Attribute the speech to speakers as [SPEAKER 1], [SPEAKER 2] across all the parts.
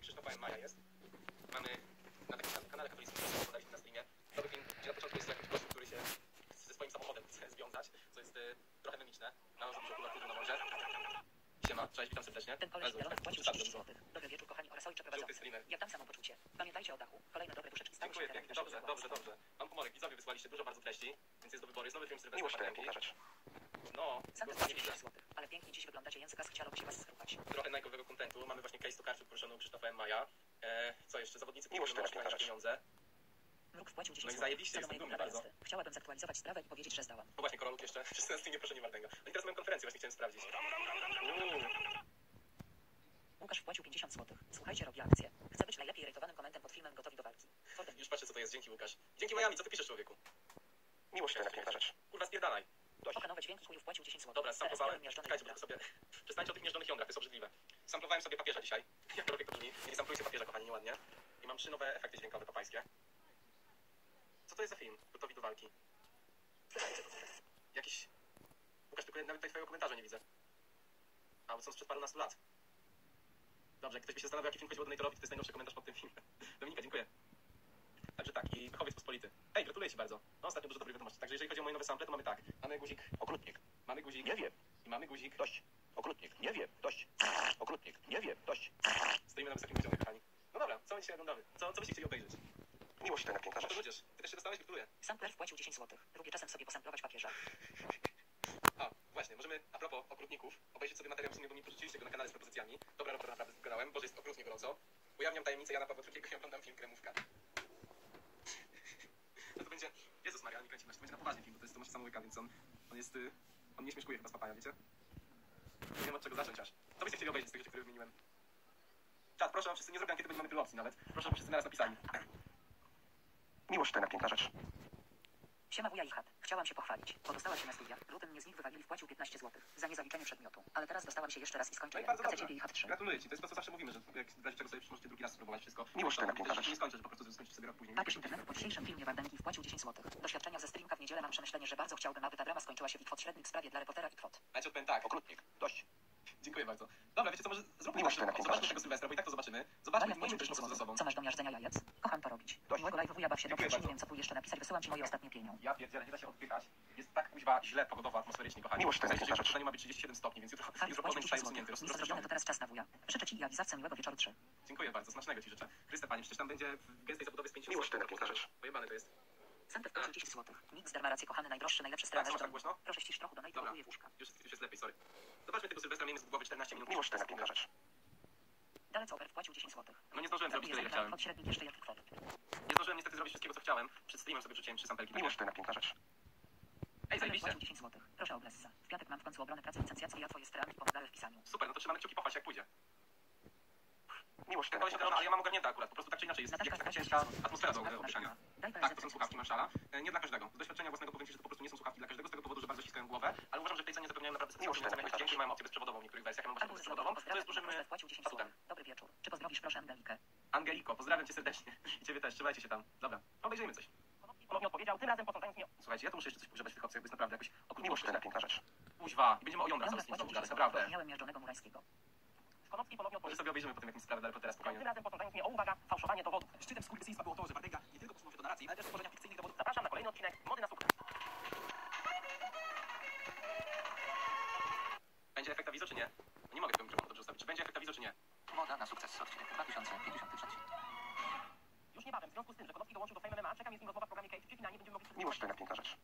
[SPEAKER 1] Krzysztofa M. Maja jest. Mamy na takim na- kanale katolickim, który podaliśmy na streamie, nowy film, gdzie na początku jest jakiś gościu, który się ze swoim samochodem chce związać, co jest y, trochę memiczne. Nałożył dużo kulatury na morze. Siema, cześć, witam serdecznie.
[SPEAKER 2] Ten koleś Zielonek
[SPEAKER 1] tak,
[SPEAKER 2] wpłacił
[SPEAKER 1] przesadzam
[SPEAKER 2] 30
[SPEAKER 1] dużo.
[SPEAKER 2] zł. Dobry wieczór, kochani oraz ojcze prowadzący.
[SPEAKER 1] streamer.
[SPEAKER 2] Ja dam samopoczucie. Pamiętajcie o dachu. Kolejne dobre duszeczki stały
[SPEAKER 1] Dziękuję
[SPEAKER 2] się
[SPEAKER 1] pięknie, dobrze, dobrze, dobrze. Mam pomorek, widzowie wysłaliście dużo bardzo treści, więc jest do wyboru. Jest nowy film Sylwestra
[SPEAKER 3] Miłość to piękna rzecz.
[SPEAKER 1] No.
[SPEAKER 2] 10 zł. Ale pięknie dziś wyglądacie, języka chciałoby się was skrupać.
[SPEAKER 1] Trochę najkowego kontentu. Mamy właśnie case to karczuk proszony u Krzysztofa M. Maja. E, co jeszcze? Zawodnicy
[SPEAKER 3] piękna
[SPEAKER 1] mają pieniądze.
[SPEAKER 2] Mruk wpłacił 10
[SPEAKER 1] No i
[SPEAKER 2] zł.
[SPEAKER 1] zajebiście, jestem dumny bardzo.
[SPEAKER 2] Chciałabym zaktualizować sprawę i powiedzieć, że zdałam.
[SPEAKER 1] No właśnie, Koroluk jeszcze, wszyscy na streamie proszę nie Wardęga. No i teraz mam konferencję, właśnie chciałem sprawdzić.
[SPEAKER 2] Łukasz wpłacił 50 zł. Słuchajcie, robi akcję. Chcę być najlepiej rejtowanym komentem pod filmem Gotowi do walki. Fordem
[SPEAKER 1] już patrzę co to jest, dzięki Łukasz. Dzięki Miami, co ty piszesz człowieku?
[SPEAKER 3] Miłość to piękna rzecz.
[SPEAKER 1] Kurwa spierdalaj.
[SPEAKER 2] Oka nowe dźwięki chuju wpłacił 10 zł.
[SPEAKER 1] Dobra, samplowałem, czekajcie, bo sobie... Przestańcie o tych mierzonych jądrach, to jest obrzydliwe. Samplowałem sobie papieża dzisiaj, jak robię kotuni. Nie samplujcie papieża, kochani, nieładnie. I mam trzy nowe efekty dźwiękowe papańskie. Co to jest za film? Gotowi do walki. Jakiś... Łukasz, tylko nawet tutaj twojego komentarza nie widzę. A, bo są sprzed parunastu lat. Dobrze, ktoś by się zastanawiał, jaki film chodziło do Natorowi, to jest najnowszy komentarz pod tym filmem. Dominika, dziękuję. Także tak, i wychowiec pospolity. Hej, gratuluję Ci bardzo. No, ostatnio dużo dobrych wiadomości. Także jeżeli chodzi o moje nowe sample, to mamy tak. Mamy guzik,
[SPEAKER 3] Okrutnik.
[SPEAKER 1] mamy guzik
[SPEAKER 3] Nie wiem.
[SPEAKER 1] i mamy guzik.
[SPEAKER 3] Dość. Okrutnik. Nie wiem. Dość. Okrutnik. Nie wiem. Dość.
[SPEAKER 1] Stoimy na wysokim poziomie, kochani. No dobra, co my dzisiaj oglądamy? Co, co byście chcieli obejrzeć?
[SPEAKER 3] Miłość to piękna
[SPEAKER 1] No to
[SPEAKER 3] rzecz.
[SPEAKER 1] ludziesz, ty też się dostałeś, gratuluję.
[SPEAKER 2] Sampler wpłacił 10 zł. Lubię czasem sobie posamplować papieża.
[SPEAKER 1] A, właśnie, możemy, a propos okrutników, obejrzeć sobie materiał, sumie, bo mi porzuciliście go na kanale z propozycjami. Dobra robota naprawdę z kanałem, bo jest okrutnie gorąco. Ujawniam tajemnicę Jana Pawła II i oglądam film Kremówka. No to będzie, Jezus Maria, nie kręcimy, to będzie na poważny film, bo to jest Tomasz Samołyka, więc on, on jest, y, on nie śmieszkuje chyba z papaja, wiecie? Nie wiem od czego zacząć aż. Co byście chcieli obejrzeć z tych rzeczy, które wymieniłem? Czat, proszę, wszyscy nie bo nie mamy tylu opcji nawet. Proszę, wszyscy naraz napisali.
[SPEAKER 3] Miłość to piękna rzecz.
[SPEAKER 2] Siema wuja i chat. Chciałam się pochwalić, bo dostała się na studiach. W lutym mnie z nich wywalili, wpłacił 15 zł. Za niezaliczenie przedmiotu. Ale teraz dostałam się jeszcze raz i skończę
[SPEAKER 1] No i bardzo
[SPEAKER 2] Chcę
[SPEAKER 1] dobrze.
[SPEAKER 2] ciebie i chat 3.
[SPEAKER 1] Gratuluję Ci, to jest to, co zawsze mówimy, że jak w razie czego sobie możecie drugi raz spróbować wszystko.
[SPEAKER 3] Miłość to rzecz.
[SPEAKER 1] nie skończę, że po prostu skończysz sobie rok później.
[SPEAKER 2] Papież internetu po dzisiejszym filmie Wardenki wpłacił 10 zł. Doświadczenia ze streamka w niedzielę mam przemyślenie, że bardzo chciałbym, aby ta drama skończyła się w kwot średnich w sprawie dla reportera i kwot.
[SPEAKER 1] Ja ci odpowiem tak.
[SPEAKER 3] Okrutnik. Dość.
[SPEAKER 1] Dziękuję bardzo. Dobra, wiecie co, może zróbmy
[SPEAKER 3] to na
[SPEAKER 1] zobaczmy tego Sylwestra, bo i tak to zobaczymy. Zobaczmy,
[SPEAKER 2] Damian
[SPEAKER 1] nie
[SPEAKER 2] wpłacił
[SPEAKER 1] mamy też
[SPEAKER 2] 10
[SPEAKER 1] po prostu ze sobą.
[SPEAKER 2] Co masz do miażdżenia jajec? Kocham to robić.
[SPEAKER 3] Dość.
[SPEAKER 2] Miłego live'u wuja baw się dobrze. Nie wiem co tu jeszcze napisać. Wysyłam ci moje ostatnie pieniądze.
[SPEAKER 1] Ja pierdzielę, nie da się odpychać. Jest tak kuźwa źle pogodowo, atmosferycznie, kochani.
[SPEAKER 3] Miłość to
[SPEAKER 1] się,
[SPEAKER 3] piękna rzecz.
[SPEAKER 1] ma być 37 stopni, więc jutro,
[SPEAKER 2] Fajnie
[SPEAKER 1] jutro Poznań
[SPEAKER 2] wpłacił
[SPEAKER 1] zostaje
[SPEAKER 2] 10
[SPEAKER 1] usunięty,
[SPEAKER 2] Nic zrobione, to teraz czas na wuja. Życzę ci i Awizawce miłego wieczoru 3.
[SPEAKER 1] Dziękuję bardzo, smacznego Ci życzę. Chryste Panie, przecież tam będzie w gęstej zabudowie z 50
[SPEAKER 3] Miłość to piękna rzecz.
[SPEAKER 1] Pojebane to jest.
[SPEAKER 2] Sampler wpłacił 10 zł. Nikt ma rację, kochany, najdroższy, najlepszy
[SPEAKER 1] Tak,
[SPEAKER 2] do
[SPEAKER 1] tak
[SPEAKER 2] domu.
[SPEAKER 1] głośno?
[SPEAKER 2] Proszę ścisz trochę do najpierw w łóżka.
[SPEAKER 1] Już, już jest lepiej, sorry. Zobaczmy tego Sylwestra, miejmy z głowy 14 minut.
[SPEAKER 3] Miłość to piękna rzecz.
[SPEAKER 2] Dalej Over wpłacił 10 zł.
[SPEAKER 1] No nie zdążyłem zrobić tyle, ile chciałem.
[SPEAKER 2] Średnich jeszcze jaki kwot.
[SPEAKER 1] Nie zdążyłem niestety zrobić wszystkiego, co chciałem. Przed streamem sobie rzuciłem trzy sampelki.
[SPEAKER 3] Miłość to piękna rzecz.
[SPEAKER 1] Ej, zajebiście.
[SPEAKER 2] wpłacił 10 zł. Proszę o blessa. W piątek mam w końcu obronę pracy licencjackiej, a twoje strony pomagały w pisaniu.
[SPEAKER 1] Super, no to trzymamy kciuki, pochwal się jak pójdzie.
[SPEAKER 3] Miłość to
[SPEAKER 1] Ten ogarniona, ale ja mam ogarnięta akurat. Po prostu tak czy inaczej jest jakaś taka ciężka
[SPEAKER 2] 10 zł.
[SPEAKER 1] atmosfera do.
[SPEAKER 2] Daj
[SPEAKER 1] Tak, to są słuchawki Marszala. E, Nie dla każdego. Z doświadczenia własnego powiem Ci, że to po prostu nie są słuchawki dla każdego, z tego powodu, że bardzo ściskają głowę, ale uważam, że w tej cenie zapewniają naprawdę
[SPEAKER 3] Miłość
[SPEAKER 1] satysfakcjonujące
[SPEAKER 3] to
[SPEAKER 1] dźwięki mają opcję bezprzewodową w niektórych wersjach. Ja mam właśnie bezprzewodową, co jest dużym
[SPEAKER 2] proszę
[SPEAKER 1] e,
[SPEAKER 2] wpłacił 10 zł.
[SPEAKER 1] atutem.
[SPEAKER 2] Dobry wieczór. Czy pozdrowisz proszę Angelikę?
[SPEAKER 1] Angeliko, pozdrawiam Cię serdecznie. I Ciebie też, trzymajcie się tam. Dobra, obejrzyjmy coś.
[SPEAKER 4] Ponownie odpowiedział, tym razem posądzając mnie
[SPEAKER 1] Słuchajcie, ja tu muszę jeszcze coś pogrzebać w tych opcjach, bo jest naprawdę jakoś okrutnie
[SPEAKER 3] Miłość to piękna rzecz.
[SPEAKER 1] Kuźwa. I będziemy o jądrach
[SPEAKER 2] Jądra
[SPEAKER 1] sobie z nim
[SPEAKER 2] wpłacił
[SPEAKER 1] znowu
[SPEAKER 2] 10
[SPEAKER 1] gadać,
[SPEAKER 2] zł.
[SPEAKER 1] naprawdę.
[SPEAKER 2] Miałem miażdżonego murańskiego.
[SPEAKER 4] Konopski ponownie
[SPEAKER 1] Może
[SPEAKER 4] odpowiedział,
[SPEAKER 1] sobie obejrzymy potem jakimś sprawę dla reportera spokojnie.
[SPEAKER 4] tym razem posądzając mnie o uwaga, fałszowanie dowodów.
[SPEAKER 1] Szczytem skurwysyństwa było to, że Wardęga nie tylko posłużył się do narracji, ale też stworzenia fikcyjnych dowodów.
[SPEAKER 4] Zapraszam na kolejny odcinek Mody na sukces.
[SPEAKER 1] Będzie efekt awizo, czy nie? No nie mogę tego mikrofonu dobrze ustawić. Czy będzie efekt awizo, czy nie?
[SPEAKER 2] Moda na sukces odcinek 2053.
[SPEAKER 4] Już niebawem, w związku z tym, że Konopski dołączył do Fame MMA, czeka mnie z nim rozmowa w programie Cage, gdzie finalnie będziemy mogli
[SPEAKER 3] Miłość to piękna rzecz.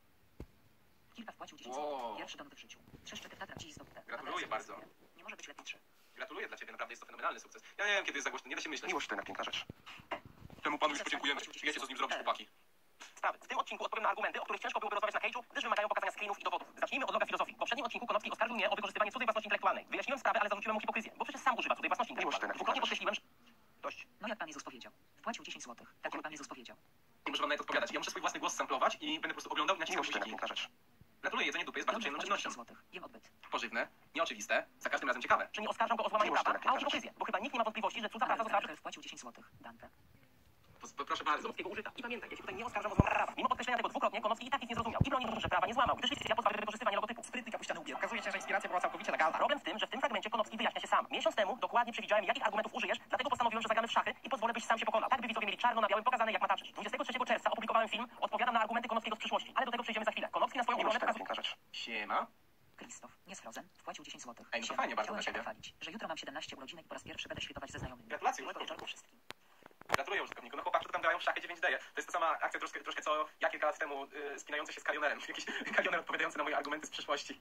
[SPEAKER 2] Kilka wpłacił 10
[SPEAKER 1] Wow.
[SPEAKER 2] Pierwszy donut w życiu. Trzy szczyty Tatra dziś zdobyte.
[SPEAKER 1] Gratuluję
[SPEAKER 2] teraz
[SPEAKER 1] bardzo.
[SPEAKER 2] Nie może być lepiej trzy.
[SPEAKER 1] Gratuluję dla Ciebie, naprawdę jest to fenomenalny sukces. Ja nie wiem, kiedy jest za głośno, nie da się myśleć.
[SPEAKER 3] Miłość to piękna rzecz.
[SPEAKER 1] Temu panu już podziękujemy. Wiecie, co z nim zrobić, chłopaki.
[SPEAKER 4] sprawy. W tym odcinku odpowiem na argumenty, o których ciężko byłoby rozmawiać na Cage'u, gdyż wymagają pokazania screenów i dowodów. Zacznijmy od loga filozofii. W poprzednim odcinku Konopski oskarżył mnie o wykorzystywanie cudzej własności intelektualnej. Wyjaśniłem sprawę, ale zarzuciłem mu hipokryzję, bo przecież sam używa cudzej własności intelektualnej.
[SPEAKER 3] to
[SPEAKER 4] Dwukrotnie podkreśliłem, że
[SPEAKER 3] Dość.
[SPEAKER 2] No jak Pan Jezus powiedział. Wpłacił 10 zł. Tak jak Pan Jezus powiedział.
[SPEAKER 1] Nie muszę wam nawet odpowiadać. Ja muszę swój własny głos samplować i będę po prostu oglądał i naciskał
[SPEAKER 3] Miłość to
[SPEAKER 1] guziki.
[SPEAKER 3] piękna rzecz.
[SPEAKER 1] Gratuluję, jedzenie dupy jest bardzo przyjemną czynnością.
[SPEAKER 2] 10 zł. Jem odbyt.
[SPEAKER 1] Pożywne, nieoczywiste, za każdym razem ciekawe.
[SPEAKER 4] czy nie oskarżam go o złamanie prawa, a o hipokryzję, bo chyba nikt nie ma wątpliwości, że cudza praca została
[SPEAKER 2] Danke wpłacił 10 zł. Danke.
[SPEAKER 1] Proszę bardzo.
[SPEAKER 4] Konopskiego użyta. I pamiętaj, ja się tutaj nie oskarżam o złamanie prawa. Mimo podkreślenia tego dwukrotnie, Konopski i tak nic nie zrozumiał. I broni, że prawa nie złamał, gdyż fikcja pozwala wykorzystywania logotypu. Sprytny kapuściany ubieg. Okazuje się, że inspiracja była całkowicie legalna. Problem w tym, że w tym fragmencie Konopski wyjaśnia się sam. Miesiąc temu dokładnie przewidziałem, jakich argumentów użyjesz, dlatego postanowiłem, że zagramy abyś sam się pokonał. Tak by widzowie mieli czarno na białym pokazane, jak mataczysz. 23 czerwca opublikowałem film Odpowiadam na argumenty Konowskiego z przyszłości, ale do tego przejdziemy za chwilę. Konowski na swoją obronę pokazuje...
[SPEAKER 1] Siema.
[SPEAKER 2] Krzysztof, nie z Frozen, wpłacił 10 zł.
[SPEAKER 1] Ej, no to fajnie bardzo
[SPEAKER 2] pochwalić, że jutro mam 17 urodziny i po raz pierwszy będę świętować ze znajomymi.
[SPEAKER 1] Gratulacje,
[SPEAKER 2] wieczoru wszystkim.
[SPEAKER 1] Gratuluję użytkowniku. No chłopacy to tam grają w szachy 9D. To jest ta sama akcja troszkę, troszkę co ja kilka lat temu y, spinający się z karionerem. Jakiś karioner odpowiadający na moje argumenty z przyszłości.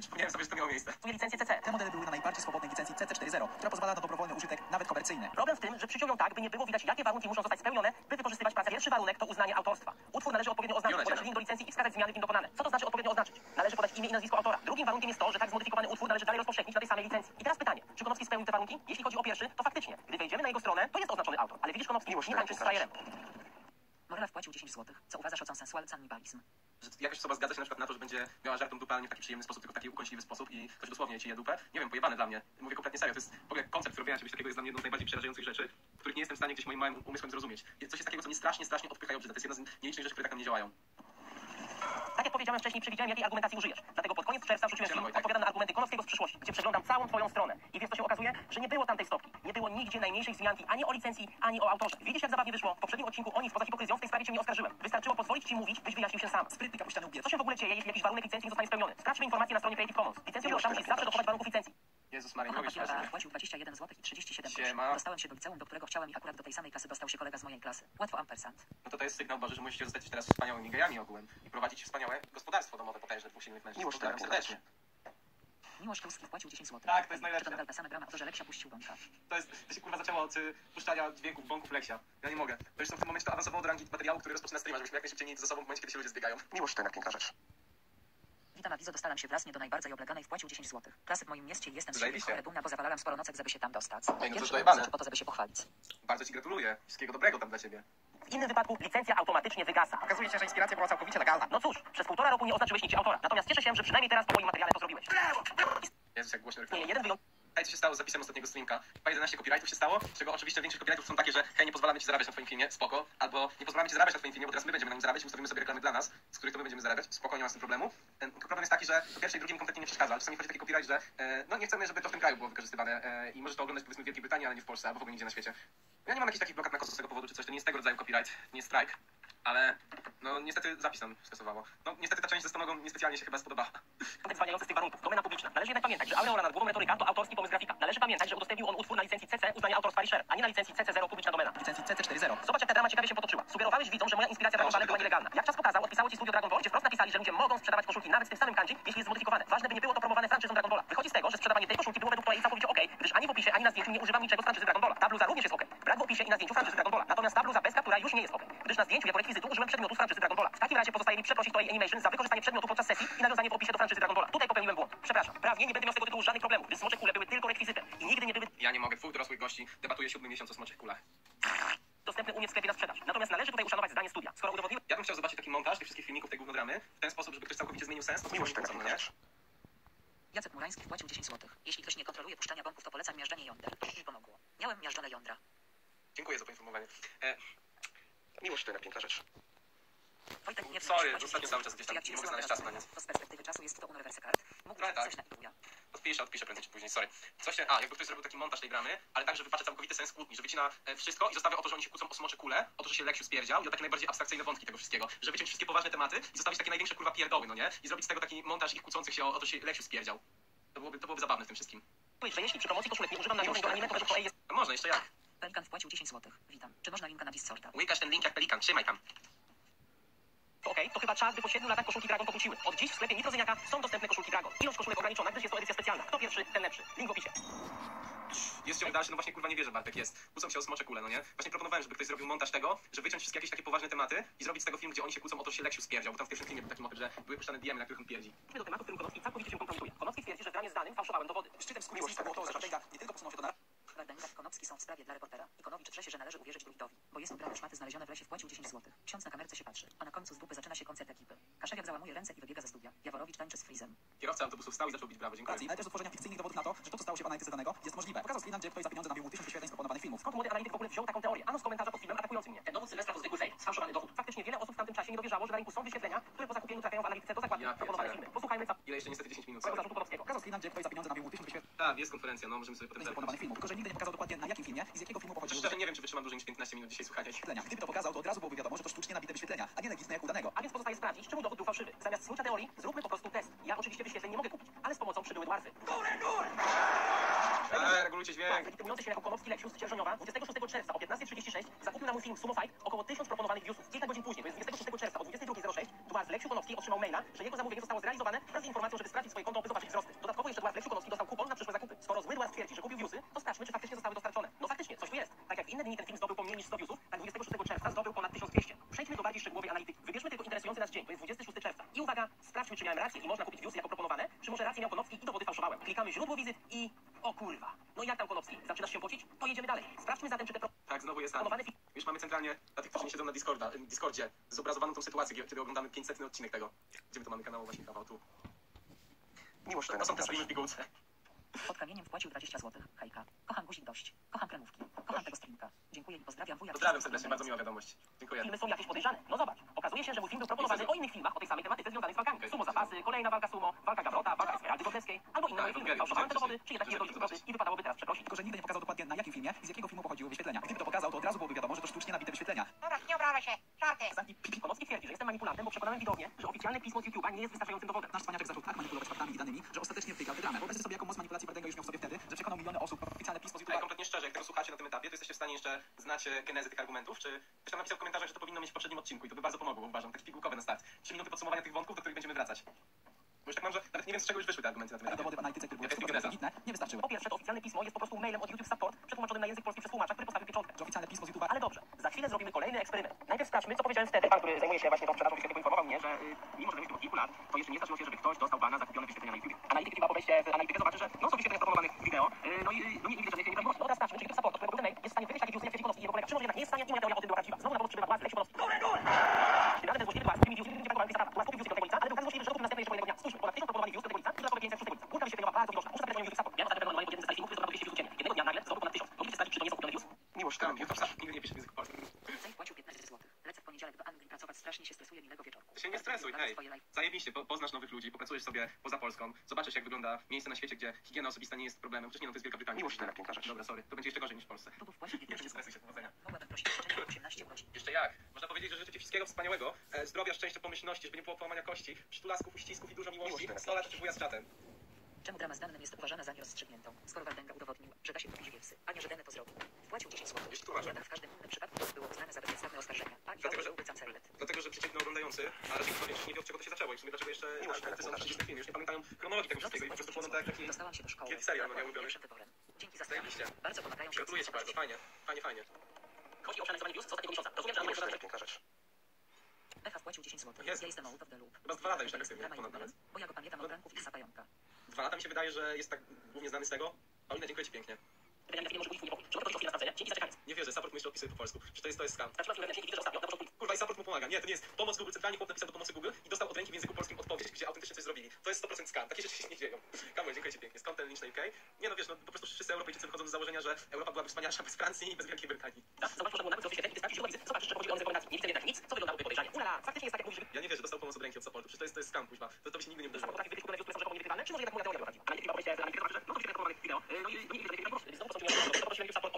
[SPEAKER 1] Przypomniałem sobie, że to miało miejsce.
[SPEAKER 4] licencję CC.
[SPEAKER 5] Te modele były na najbardziej swobodnej licencji CC4.0, która pozwala na dobrowolny użytek, nawet komercyjny.
[SPEAKER 4] Problem w tym, że przyciął ją tak, by nie było widać, jakie warunki muszą zostać spełnione, by wykorzystywać pracę. Pierwszy warunek to uznanie autorstwa. Utwór należy odpowiednio oznaczyć, podać link do licencji i wskazać zmiany w nim dokonane. Co to znaczy odpowiednio oznaczyć? Należy podać imię i nazwisko autora. Drugim warunkiem jest to, że tak zmodyfikowany utwór należy dalej rozpowszechnić na tej samej licencji. I teraz pytanie, czy Konowski spełnił te warunki? Jeśli chodzi o pierwszy, to faktycznie, gdy wejdziemy na jego stronę, to jest oznaczony autor. Ale widzisz, Konowski
[SPEAKER 3] Miłość
[SPEAKER 4] nie
[SPEAKER 3] to
[SPEAKER 4] tańczy z frajerem.
[SPEAKER 2] Morela wpłacił 10 zł. Co uważasz o consensual cannibalizm?
[SPEAKER 1] Że jakaś osoba zgadza się na przykład na to, że będzie miała żartą dupę, ale nie w taki przyjemny sposób, tylko w taki ukąśliwy sposób i ktoś dosłownie ci je dupę. Nie wiem, pojebane dla mnie. Mówię kompletnie serio. To jest w ogóle koncept zrobienia czegoś takiego jest dla mnie jedną z najbardziej przerażających rzeczy, których nie jestem w stanie gdzieś moim małym umysłem zrozumieć. Coś jest takiego, co mnie strasznie, strasznie odpycha i obrzyda. To jest jedna z nielicznych rzeczy, które tak na mnie działają.
[SPEAKER 4] Tak jak powiedziałem wcześniej, przewidziałem, jakiej argumentacji użyjesz. Dlatego pod koniec czerwca wrzuciłem film,
[SPEAKER 1] Wojtek.
[SPEAKER 4] odpowiadam na argumenty Konowskiego z przyszłości, gdzie przeglądam całą twoją stronę. I wiesz, co się okazuje? Że nie było tamtej stopki. Nie było nigdzie najmniejszej wzmianki ani o licencji, ani o autorze. Widzisz, jak zabawnie wyszło? W poprzednim odcinku o nic poza hipokryzją w tej sprawie cię nie oskarżyłem. Wystarczyło pozwolić ci mówić, byś wyjaśnił się sam.
[SPEAKER 5] Sprytny kapuściany.
[SPEAKER 4] Co się w ogóle dzieje, jeśli jakiś warunek licencji nie zostanie spełniony? Sprawdźmy informacje na stronie Creative Commons. Musisz
[SPEAKER 3] to
[SPEAKER 4] zawsze dochować warunków licencji.
[SPEAKER 1] Jezus Maria, nie mogę się
[SPEAKER 2] wpłacił 21 zł i 37 groszy.
[SPEAKER 1] Siema.
[SPEAKER 2] Dostałem się do liceum, do którego chciałem i akurat do tej samej klasy dostał się kolega z mojej klasy. Łatwo ampersand.
[SPEAKER 1] No to to jest sygnał Boży, że musicie zostać teraz wspaniałymi gejami ogółem i prowadzić wspaniałe gospodarstwo domowe potężne dwóch silnych mężczyzn.
[SPEAKER 3] Miłość to
[SPEAKER 1] Pozdrawiam serdecznie.
[SPEAKER 2] Miłość Tuski wpłacił 10 zł.
[SPEAKER 1] Tak, to jest najlepsze.
[SPEAKER 2] Czy to nadal ta sama brama, to że Leksia puścił bąka?
[SPEAKER 1] To, jest, to się kurwa zaczęło od y, puszczania dźwięków bąków Leksia. Ja nie mogę. To już w tym momencie to awansowało do rangi materiału, który rozpoczyna streama, żebyśmy jak najszybciej mieli ze sobą w momencie, kiedy się ludzie zbiegają.
[SPEAKER 3] Miłość to jednak piękna rzecz.
[SPEAKER 2] Witam awizo, dostalam się wraz nie do najbardziej obleganej, wpłacił 10 zł. Klasy w moim mieście i jestem z siebie
[SPEAKER 1] Zajebiście.
[SPEAKER 2] chory dumna, bo zawalałem sporo nocek, żeby się tam dostać.
[SPEAKER 1] no to
[SPEAKER 2] rzeczy po to, żeby się pochwalić.
[SPEAKER 1] Bardzo ci gratuluję. Wszystkiego dobrego tam dla ciebie.
[SPEAKER 4] W innym wypadku licencja automatycznie wygasa.
[SPEAKER 5] Okazuje się, że inspiracja była całkowicie legalna.
[SPEAKER 4] No cóż, przez półtora roku nie oznaczyłeś nigdzie autora. Natomiast cieszę się, że przynajmniej teraz po moim materiale to zrobiłeś.
[SPEAKER 1] Jezus, jak głośno
[SPEAKER 4] Nie,
[SPEAKER 1] reklama.
[SPEAKER 4] jeden wyjątek.
[SPEAKER 1] Hej, co się stało z zapisem ostatniego streamka? Chyba 11 copyrightów się stało, z czego oczywiście większość copyrightów są takie, że hej, nie pozwalamy ci zarabiać na twoim filmie, spoko, albo nie pozwalamy ci zarabiać na twoim filmie, bo teraz my będziemy na nim zarabiać, ustawimy sobie reklamy dla nas, z których to my będziemy zarabiać, spoko, nie ma z tym problemu. Tylko problem jest taki, że po pierwsze i drugie mi kompletnie nie przeszkadza, ale czasami chodzi taki copyright, że e, no nie chcemy, żeby to w tym kraju było wykorzystywane e, i możesz to oglądać powiedzmy w Wielkiej Brytanii, ale nie w Polsce, albo w ogóle nigdzie na świecie. Ja nie mam jakichś takich blokad na kostos z tego powodu, czy coś, to nie jest tego rodzaju copyright, nie strike, ale no niestety zapis nam. No niestety ta część ze stonogą niespecjalnie się chyba spodobała.
[SPEAKER 4] zwalniający z tych warunków. Domena publiczna. Należy jednak pamiętać, że Aureola nad głową retoryka to autorski pomysł grafika. Należy pamiętać, że udostępnił on utwór na licencji CC uznania autorstwa Share, a nie na licencji CC0 publiczna domena.
[SPEAKER 5] Licencji CC4.0.
[SPEAKER 4] Zobacz, jak ta drama ciekawie się potoczyła. Sugerowałeś widzom, że moja inspiracja Dragon Ballem była nielegalna. Jak czas pokazał, odpisało ci studio Dragon Ball, gdzie wprost napisali, że ludzie mogą sprzedawać koszulki nawet z tym samym kanji, jeśli jest zmodyfikowane. Ważne, by nie było to promowane franczyzą Dragon Balla. Wychodzi z tego, że sprzedawanie tej koszulki było według twojej całkowicie okej, gdyż ani w opisie, ani na zdjęciu nie używam niczego z franczyzy Dragon Balla. Ta bluza również jest okej. Brak w opisie i na zdjęciu franczyzy Dragon Balla. Natomiast ta bluza bez już nie jest okej, gdyż na zdjęciu jako rekwizytu użyłem przedmiotu z franczyzy Dragon Balla. W takim razie pozostaje mi przeprosić Toei Animation za wykorzystanie przedmiotu podczas sesji i nawiązanie w opisie do franczyzy Dragon Balla. Tutaj popełniłem błąd. Przepraszam. Prawnie nie będę miał z tego tytułu żadnych problemów, gdyż smocze kule były tylko rekwizytem i nigdy nie były
[SPEAKER 1] Ja nie mogę, dwóch dorosłych gości debatuje siódmy miesiąc o smoczych kulach.
[SPEAKER 4] dostępne u mnie w sklepie na sprzedaż. Natomiast należy tutaj uszanować zdanie studia. Skoro udowodniłem
[SPEAKER 1] Ja bym chciał zobaczyć taki montaż tych wszystkich filmików tej gównodramy w ten sposób, żeby ktoś całkowicie zmienił sens, to
[SPEAKER 3] Miłość to
[SPEAKER 1] co, no
[SPEAKER 3] piękna
[SPEAKER 1] nie?
[SPEAKER 3] rzecz.
[SPEAKER 2] Jacek Murański wpłacił 10 zł. Jeśli ktoś nie kontroluje puszczania bąków, to polecam miażdżenie jąder. Mi pomogło. Miałem miażdżone jądra.
[SPEAKER 1] Dziękuję za poinformowanie. E,
[SPEAKER 3] Miłość to jednak piękna rzecz.
[SPEAKER 2] Wojtek nie
[SPEAKER 1] Sorry,
[SPEAKER 2] wpłacił
[SPEAKER 1] ostatnio
[SPEAKER 2] 10
[SPEAKER 1] cały czas gdzieś tam
[SPEAKER 2] Jak ci
[SPEAKER 1] nie mogę
[SPEAKER 2] wysyłam
[SPEAKER 1] znaleźć
[SPEAKER 2] teraz
[SPEAKER 1] czasu na nie.
[SPEAKER 2] To z perspektywy czasu jest to uniwersytet card. Mógłbyś
[SPEAKER 1] No tak.
[SPEAKER 2] coś na Ibuja.
[SPEAKER 1] Odpiszę, odpiszę prędzej czy później, sorry. Coś się, a, jakby ktoś zrobił taki montaż tej dramy, ale tak, że wypacza całkowity sens kłótni, że wycina e, wszystko i zostawia o to, że oni się kłócą o smocze kule, o to, że się Leksiu spierdział i o takie najbardziej abstrakcyjne wątki tego wszystkiego. Że wyciąć wszystkie poważne tematy i zostawić takie największe kurwa pierdoły, no nie? I zrobić z tego taki montaż ich kłócących się o, o to, że się Leksiu spierdział. To byłoby, to byłoby zabawne w tym wszystkim.
[SPEAKER 4] że jeśli przy promocji koszulek nie używam nawiązań do anime, to twojej jest
[SPEAKER 1] No można, jeszcze jak?
[SPEAKER 2] Pelikan wpłacił 10 zł. Witam. Czy można linka na Discorda?
[SPEAKER 1] Łykasz ten link jak pelikan, trzymaj tam.
[SPEAKER 4] okej, to chyba czas, by po 7 latach koszulki Dragon powróciły. Od dziś w sklepie Nitrozyniaka są dostępne koszulki Dragon. Ilość koszulek ograniczona, gdyż jest to edycja specjalna. Kto pierwszy, ten lepszy. Link w opisie.
[SPEAKER 1] Jest ciąg dalszy, no właśnie kurwa nie wierzę, Bartek, jest. Kłócą się o smocze kule, no nie? Właśnie proponowałem, żeby ktoś zrobił montaż tego, że wyciąć wszystkie jakieś takie poważne tematy i zrobić z tego film, gdzie oni się kłócą o to, że się Leksiu spierdział, bo tam w pierwszym filmie był taki motyw, że były puszczane DM, na których on pierdzi.
[SPEAKER 4] Przejdźmy do tematu, w którym Konowski całkowicie się kompromituje. Konowski twierdzi, że w dramie zdanym fałszowałem dowody.
[SPEAKER 5] Szczytem skurwysyństwa było to, że Wardęga nie tylko posunął się do nar...
[SPEAKER 2] Wardęga i Konopski są w sprawie dla reportera. Ikonowicz trze się, że należy uwierzyć druidowi, bo jest ubrany w szmaty znalezione w lesie wpłacił 10 zł. Ksiądz na kamerce się patrzy, a na końcu z dupy zaczyna się koncert ekipy. Kaszewiak załamuje ręce i wybiega ze studia. Jaworowicz tańczy z Frizem.
[SPEAKER 1] Kierowca autobusu wstał i zaczął bić brawo, dziękuję.
[SPEAKER 5] ale też do tworzenia fikcyjnych dowodów na to, że to, co stało się w analityce danego, jest możliwe. Pokazał screena, gdzie ktoś za pieniądze nabił mu tysiąc wyświetleń z proponowanych filmów.
[SPEAKER 4] Skąd młody analityk w ogóle wziął taką teorię? Ano z komentarza pod filmem atakującym mnie. Ten dowód Sylwestra to zwykły sfałszowany dowód. Faktycznie wiele osób w tamtym tym czasie nie dowierzało, że na rynku są wyświetlenia, które po zakupieniu trafiają w analityce do zakładki
[SPEAKER 1] Ja
[SPEAKER 4] proponowane filmy. Posłuchajmy
[SPEAKER 1] Ile jeszcze niestety 10 minut.
[SPEAKER 5] Pokazał screena, gdzie ktoś za pieniądze nabił mu tysiąc wyświetleń
[SPEAKER 1] Tak, jest konferencja, no możemy sobie potem
[SPEAKER 5] filmów, tylko że nigdy nie pokazał dokładnie na jakim filmie i z jakiego filmu pochodziły
[SPEAKER 1] Szczerze nie wiem, czy wytrzymam dłużej niż 15 minut dzisiaj słuchania ich.
[SPEAKER 5] wyświetlenia. Gdyby to pokazał, to od razu byłoby wiadomo, że to sztucznie nabite wyświetlenia, a nie legitne jak udanego.
[SPEAKER 4] A więc pozostaje sprawdzić, czy mój dowód był fałszywy. Zamiast snucia teorii, zróbmy po prostu test. Ja oczywiście wyświetleń nie mogę kupić, ale z pomocą przybyły dwarfy.
[SPEAKER 1] Eee, regulujcie dźwięk.
[SPEAKER 4] Legitymujący się jako Konopski Leksius z Cierżoniowa 26 czerwca o 15.36 zakupił na mój film Sumo Fight około 1000 proponowanych viewsów. Kilka godzin później, to jest 26 czerwca o 22.06 Dwarf Leksiu Konopski otrzymał maila, że jego zamówienie zostało zrealizowane wraz z informacją, żeby sprawdzić swoje konto, by zobaczyć wzrosty. Dodatkowo jeszcze Dwarf Leksiu Konopski dostał kupon na przyszłe zakupy. Skoro zły Dwarf twierdzi, że kupił viewsy, to sprawdźmy, czy faktycznie zostały dostarczone. No faktycznie, coś tu jest. Tak jak w inne dni ten film zdobył po mniej niż 100 viewsów, tak 26 czerwca zdobył ponad 1200. Przejdźmy do bardziej szczegółowej analityki. Wybierzmy tylko interesujący nas dzień, to jest 26 czerwca. I uwaga, sprawdźmy, czy miałem rację i można kupić viewsy jako proponowane, czy może rację miał Konopski i dowody fałszowałem. Klikamy źródło wizyt i... O kurwa. No i jak tam Konopski? Zaczynasz się pocić? To jedziemy dalej. Sprawdźmy zatem, czy te
[SPEAKER 1] Tak, znowu jest tak.
[SPEAKER 4] proponowane filmy...
[SPEAKER 1] Już mamy centralnie, dla tych, którzy nie siedzą na Discorda, Discordzie, zobrazowaną tą sytuację, kiedy oglądamy 500 odcinek tego. Gdzie my to mamy kanału właśnie kawał tu.
[SPEAKER 3] Miłość
[SPEAKER 1] To są te streamy w pigułce.
[SPEAKER 2] Pod kamieniem wpłacił 20 zł. Hejka. Kocham guzik dość. Kocham kremówki. Kocham tego streamka. Dziękuję i pozdrawiam wuja.
[SPEAKER 1] Pozdrawiam serdecznie, bardzo miła wiadomość. Dziękuję.
[SPEAKER 4] filmy są jakieś podejrzane. No zobacz, okazuje się, że mój film był proponowany o innych filmach o tej samej tematyce związanych z walkami. Sumo zapasy, kolejna walka sumo, walka Gawrota, walka Esmeraldy Godlewskiej, albo inne
[SPEAKER 1] Tak,
[SPEAKER 4] moje filmy.
[SPEAKER 1] wiem,
[SPEAKER 4] Fałszowałem te
[SPEAKER 1] wiem,
[SPEAKER 4] dowody, czy jednak
[SPEAKER 1] wiem,
[SPEAKER 4] zgody i wypadałoby teraz przeprosić.
[SPEAKER 5] Tylko że nigdy nie pokazał dokładnie na jakim filmie i z jakiego filmu pochodziły wyświetlenia. Gdyby to pokazał, to od razu byłoby wiadomo, że to sztucznie nabite wyświetlenia.
[SPEAKER 6] Dobra, nie obrażaj się. Żarty.
[SPEAKER 5] Zamknij pipi.
[SPEAKER 4] Twierdzi, że jestem manipulantem, bo przekonałem widownię, że oficjalne pismo z YouTube'a nie jest wystarczającym dowodem.
[SPEAKER 5] Nasz cwaniaczek zaczął tak manipulować faktami i danymi, że ostatecznie. Wyobraźcie sobie, jaką moc manipulacji Bardęga już miał w sobie wtedy, że przekonał miliony osób, oficjalne pismo z
[SPEAKER 1] Ale
[SPEAKER 5] YouTube'a.
[SPEAKER 1] kompletnie szczerze, jak tego słuchacie na tym etapie, to jesteście w stanie jeszcze znać e, genezę tych argumentów, czy ktoś tam napisał w komentarzach, że to powinno mieć w poprzednim odcinku i to by bardzo pomogło, uważam. Taki pigułkowy na start. Trzy minuty podsumowania tych wątków, do których będziemy wracać. Bo już tak mam, że nawet nie wiem, z czego już wyszły te argumenty na etapie.
[SPEAKER 5] Dowody w analityce, które były
[SPEAKER 1] Jaka jest
[SPEAKER 5] 100%
[SPEAKER 1] geneza?
[SPEAKER 5] legitne, nie wystarczyły.
[SPEAKER 4] Po pierwsze, to oficjalne pismo jest po prostu mailem od YouTube Support, przetłumaczonym na język polski przez tłumacza, który postawił pieczątkę.
[SPEAKER 5] Że oficjalne pismo z YouTube'a
[SPEAKER 4] Ale dobrze, za chwilę zrobimy kolejny eksperyment. Najpierw sprawdźmy, co powiedziałem wtedy. Pan, który zajmuje się właśnie tą sprzedażą wyświetleń, poinformował mnie, że y, mimo, że zajmuje się tym od kilku lat, to jeszcze nie zdarzyło się, żeby ktoś dostał bana za kupione wyświetlenia na YouTube. Analityk chyba po wejście w analitykę zobaczy, że no są wyświetlenia proponowanych wideo, y, no i y, no nie, nie widzę żadnej nieprawidłowości. No teraz sprawdźmy, czy YouTube Support, którego był mail, jest w stanie wykryć takie newsy, jak twierdzi Konowski i jego kolega. Czy może jednak nie jest w stanie i moja teoria o tym była prawdziwa. Znowu na pomoc przybywa Dwarf, Leci Konowski. Nawet ten złośliwy Dwarf, którymi viewsy nie brakowały, jest Dwarf kupił viewsy do tego lica, ale był tak złośliwy, że dokupił następne jeszcze kolejnego dnia. Spójrzmy, ponad 1000 proponowanych views do tego lica i dodatkowe 500 szóstego lica. Górka wyświetleniowa bardzo widoczna. Muszę zapytać o YouTube Support. Ja ostatnio pewnie po jednym z takich filmów, który zdobył 200 views dziennie. Jednego dnia nagle zdobył ponad 1000. Mogliście sprawdzić, czy to nie są kupione views?
[SPEAKER 3] Miłość
[SPEAKER 1] Tam, YouTube sam nigdy nie pisze w języku polskim.
[SPEAKER 2] Zej wpłacił 15 zł. Lecę w poniedziałek do Anglii pracować. Strasznie się stresuję. Miłego wieczoru.
[SPEAKER 1] Ty się nie stresuj, hej. Zajebiście, po, poznasz nowych ludzi, popracujesz sobie poza Polską, zobaczysz jak wygląda miejsce na świecie, gdzie higiena osobista nie jest problemem. Przecież nie, no to jest Wielka Brytania.
[SPEAKER 3] Miłość to piękna rzecz.
[SPEAKER 1] Dobra, sorry, to będzie jeszcze gorzej niż w Polsce.
[SPEAKER 2] Dowód wpłacił
[SPEAKER 1] Nie
[SPEAKER 2] 15
[SPEAKER 1] stresuj się, powodzenia.
[SPEAKER 2] Mogłabym prosić o życzenie 18 urodzin.
[SPEAKER 1] Jeszcze jak? Można powiedzieć, że życzę Ci wszystkiego wspaniałego, e, zdrowia, szczęścia, pomyślności, żeby nie było połamania kości, przytulasków, uścisków i dużo miłości,
[SPEAKER 3] Miłość to
[SPEAKER 1] 100 lat z czatem.
[SPEAKER 2] Czemu drama z Dannem jest uważana za nierozstrzygniętą? Skoro Wardęga udowodnił, że da się kupić wiewsy, a nie, że Dene to zrobił. Wpłacił 10 zł.
[SPEAKER 1] Tłumaczę.
[SPEAKER 2] Jednak w każdym innym przypadku to było uznane za bezpodstawne oskarżenia. A i
[SPEAKER 1] Dlatego, że-
[SPEAKER 2] byłby Cancellet.
[SPEAKER 1] Dlatego, że przeciętny oglądający, a raczej wie, nie wie od czego to się zaczęło i w sumie dlaczego jeszcze
[SPEAKER 3] Miłość
[SPEAKER 1] akty są
[SPEAKER 3] to
[SPEAKER 1] 30 filmie, już nie pamiętają chronologii tego wszystkiego i po prostu płoną tak jak taki...
[SPEAKER 2] Dostałam się do szkoły.
[SPEAKER 1] Wielki serial, no, ulubiony.
[SPEAKER 2] Dzięki za
[SPEAKER 1] Zajebiście.
[SPEAKER 2] Bardzo pomagają się
[SPEAKER 1] Gratuluję Ci bardzo, fajnie, fajnie, fajnie.
[SPEAKER 4] Chodzi o przeanalizowanie views z ostatniego miesiąca. Rozumiem, że
[SPEAKER 3] to piękna rzecz.
[SPEAKER 2] Echa wpłacił 10 zł. Ja jestem out of the loop.
[SPEAKER 1] Chyba dwa lata już tak aktywnie, ponad nawet.
[SPEAKER 2] Bo ja go pamiętam od ranków i.
[SPEAKER 1] Dwa lata mi się wydaje, że jest tak głównie znany z tego. Paulina, dziękuję Ci pięknie.
[SPEAKER 4] Nie. Czy
[SPEAKER 1] wierzę, support jeszcze opisuje po polsku. Czy to jest, to jest
[SPEAKER 4] na początku
[SPEAKER 1] Kurwa i support mu pomaga. Nie, to nie jest pomoc Google. Centralnie chłop napisał do pomocy Google i dostał od ręki w języku polskim odpowiedź, gdzie autentycznie coś zrobili. To jest 100% scam. Takie rzeczy się nie dzieją. Kamil, dziękuję Ci pięknie. Skąd ten link na UK? Nie no wiesz, no po prostu wszyscy Europejczycy wychodzą z założenia, że Europa byłaby wspanialsza bez Francji i bez Wielkiej Brytanii.
[SPEAKER 4] Tak, zobacz, może było nawet. Zobacz, że chodziło o. Nie widzę jednak nic, co wyglądałoby podejrzanie. Ulala, faktycznie jest tak, jak mówisz,
[SPEAKER 1] Ja nie wierzę, dostał pomoc od ręki od supportu. Przecież to jest, to jest kuźwa. To, to by się nigdy nie
[SPEAKER 4] Sam niewykrywane, czy może jednak moja teoria była prawdziwa? Analityk chyba powiedział, że analityk zobaczy, że no to wyświetlenia proponowanych wideo. y, No i no nie żadnej nieprawidłowości. Znowu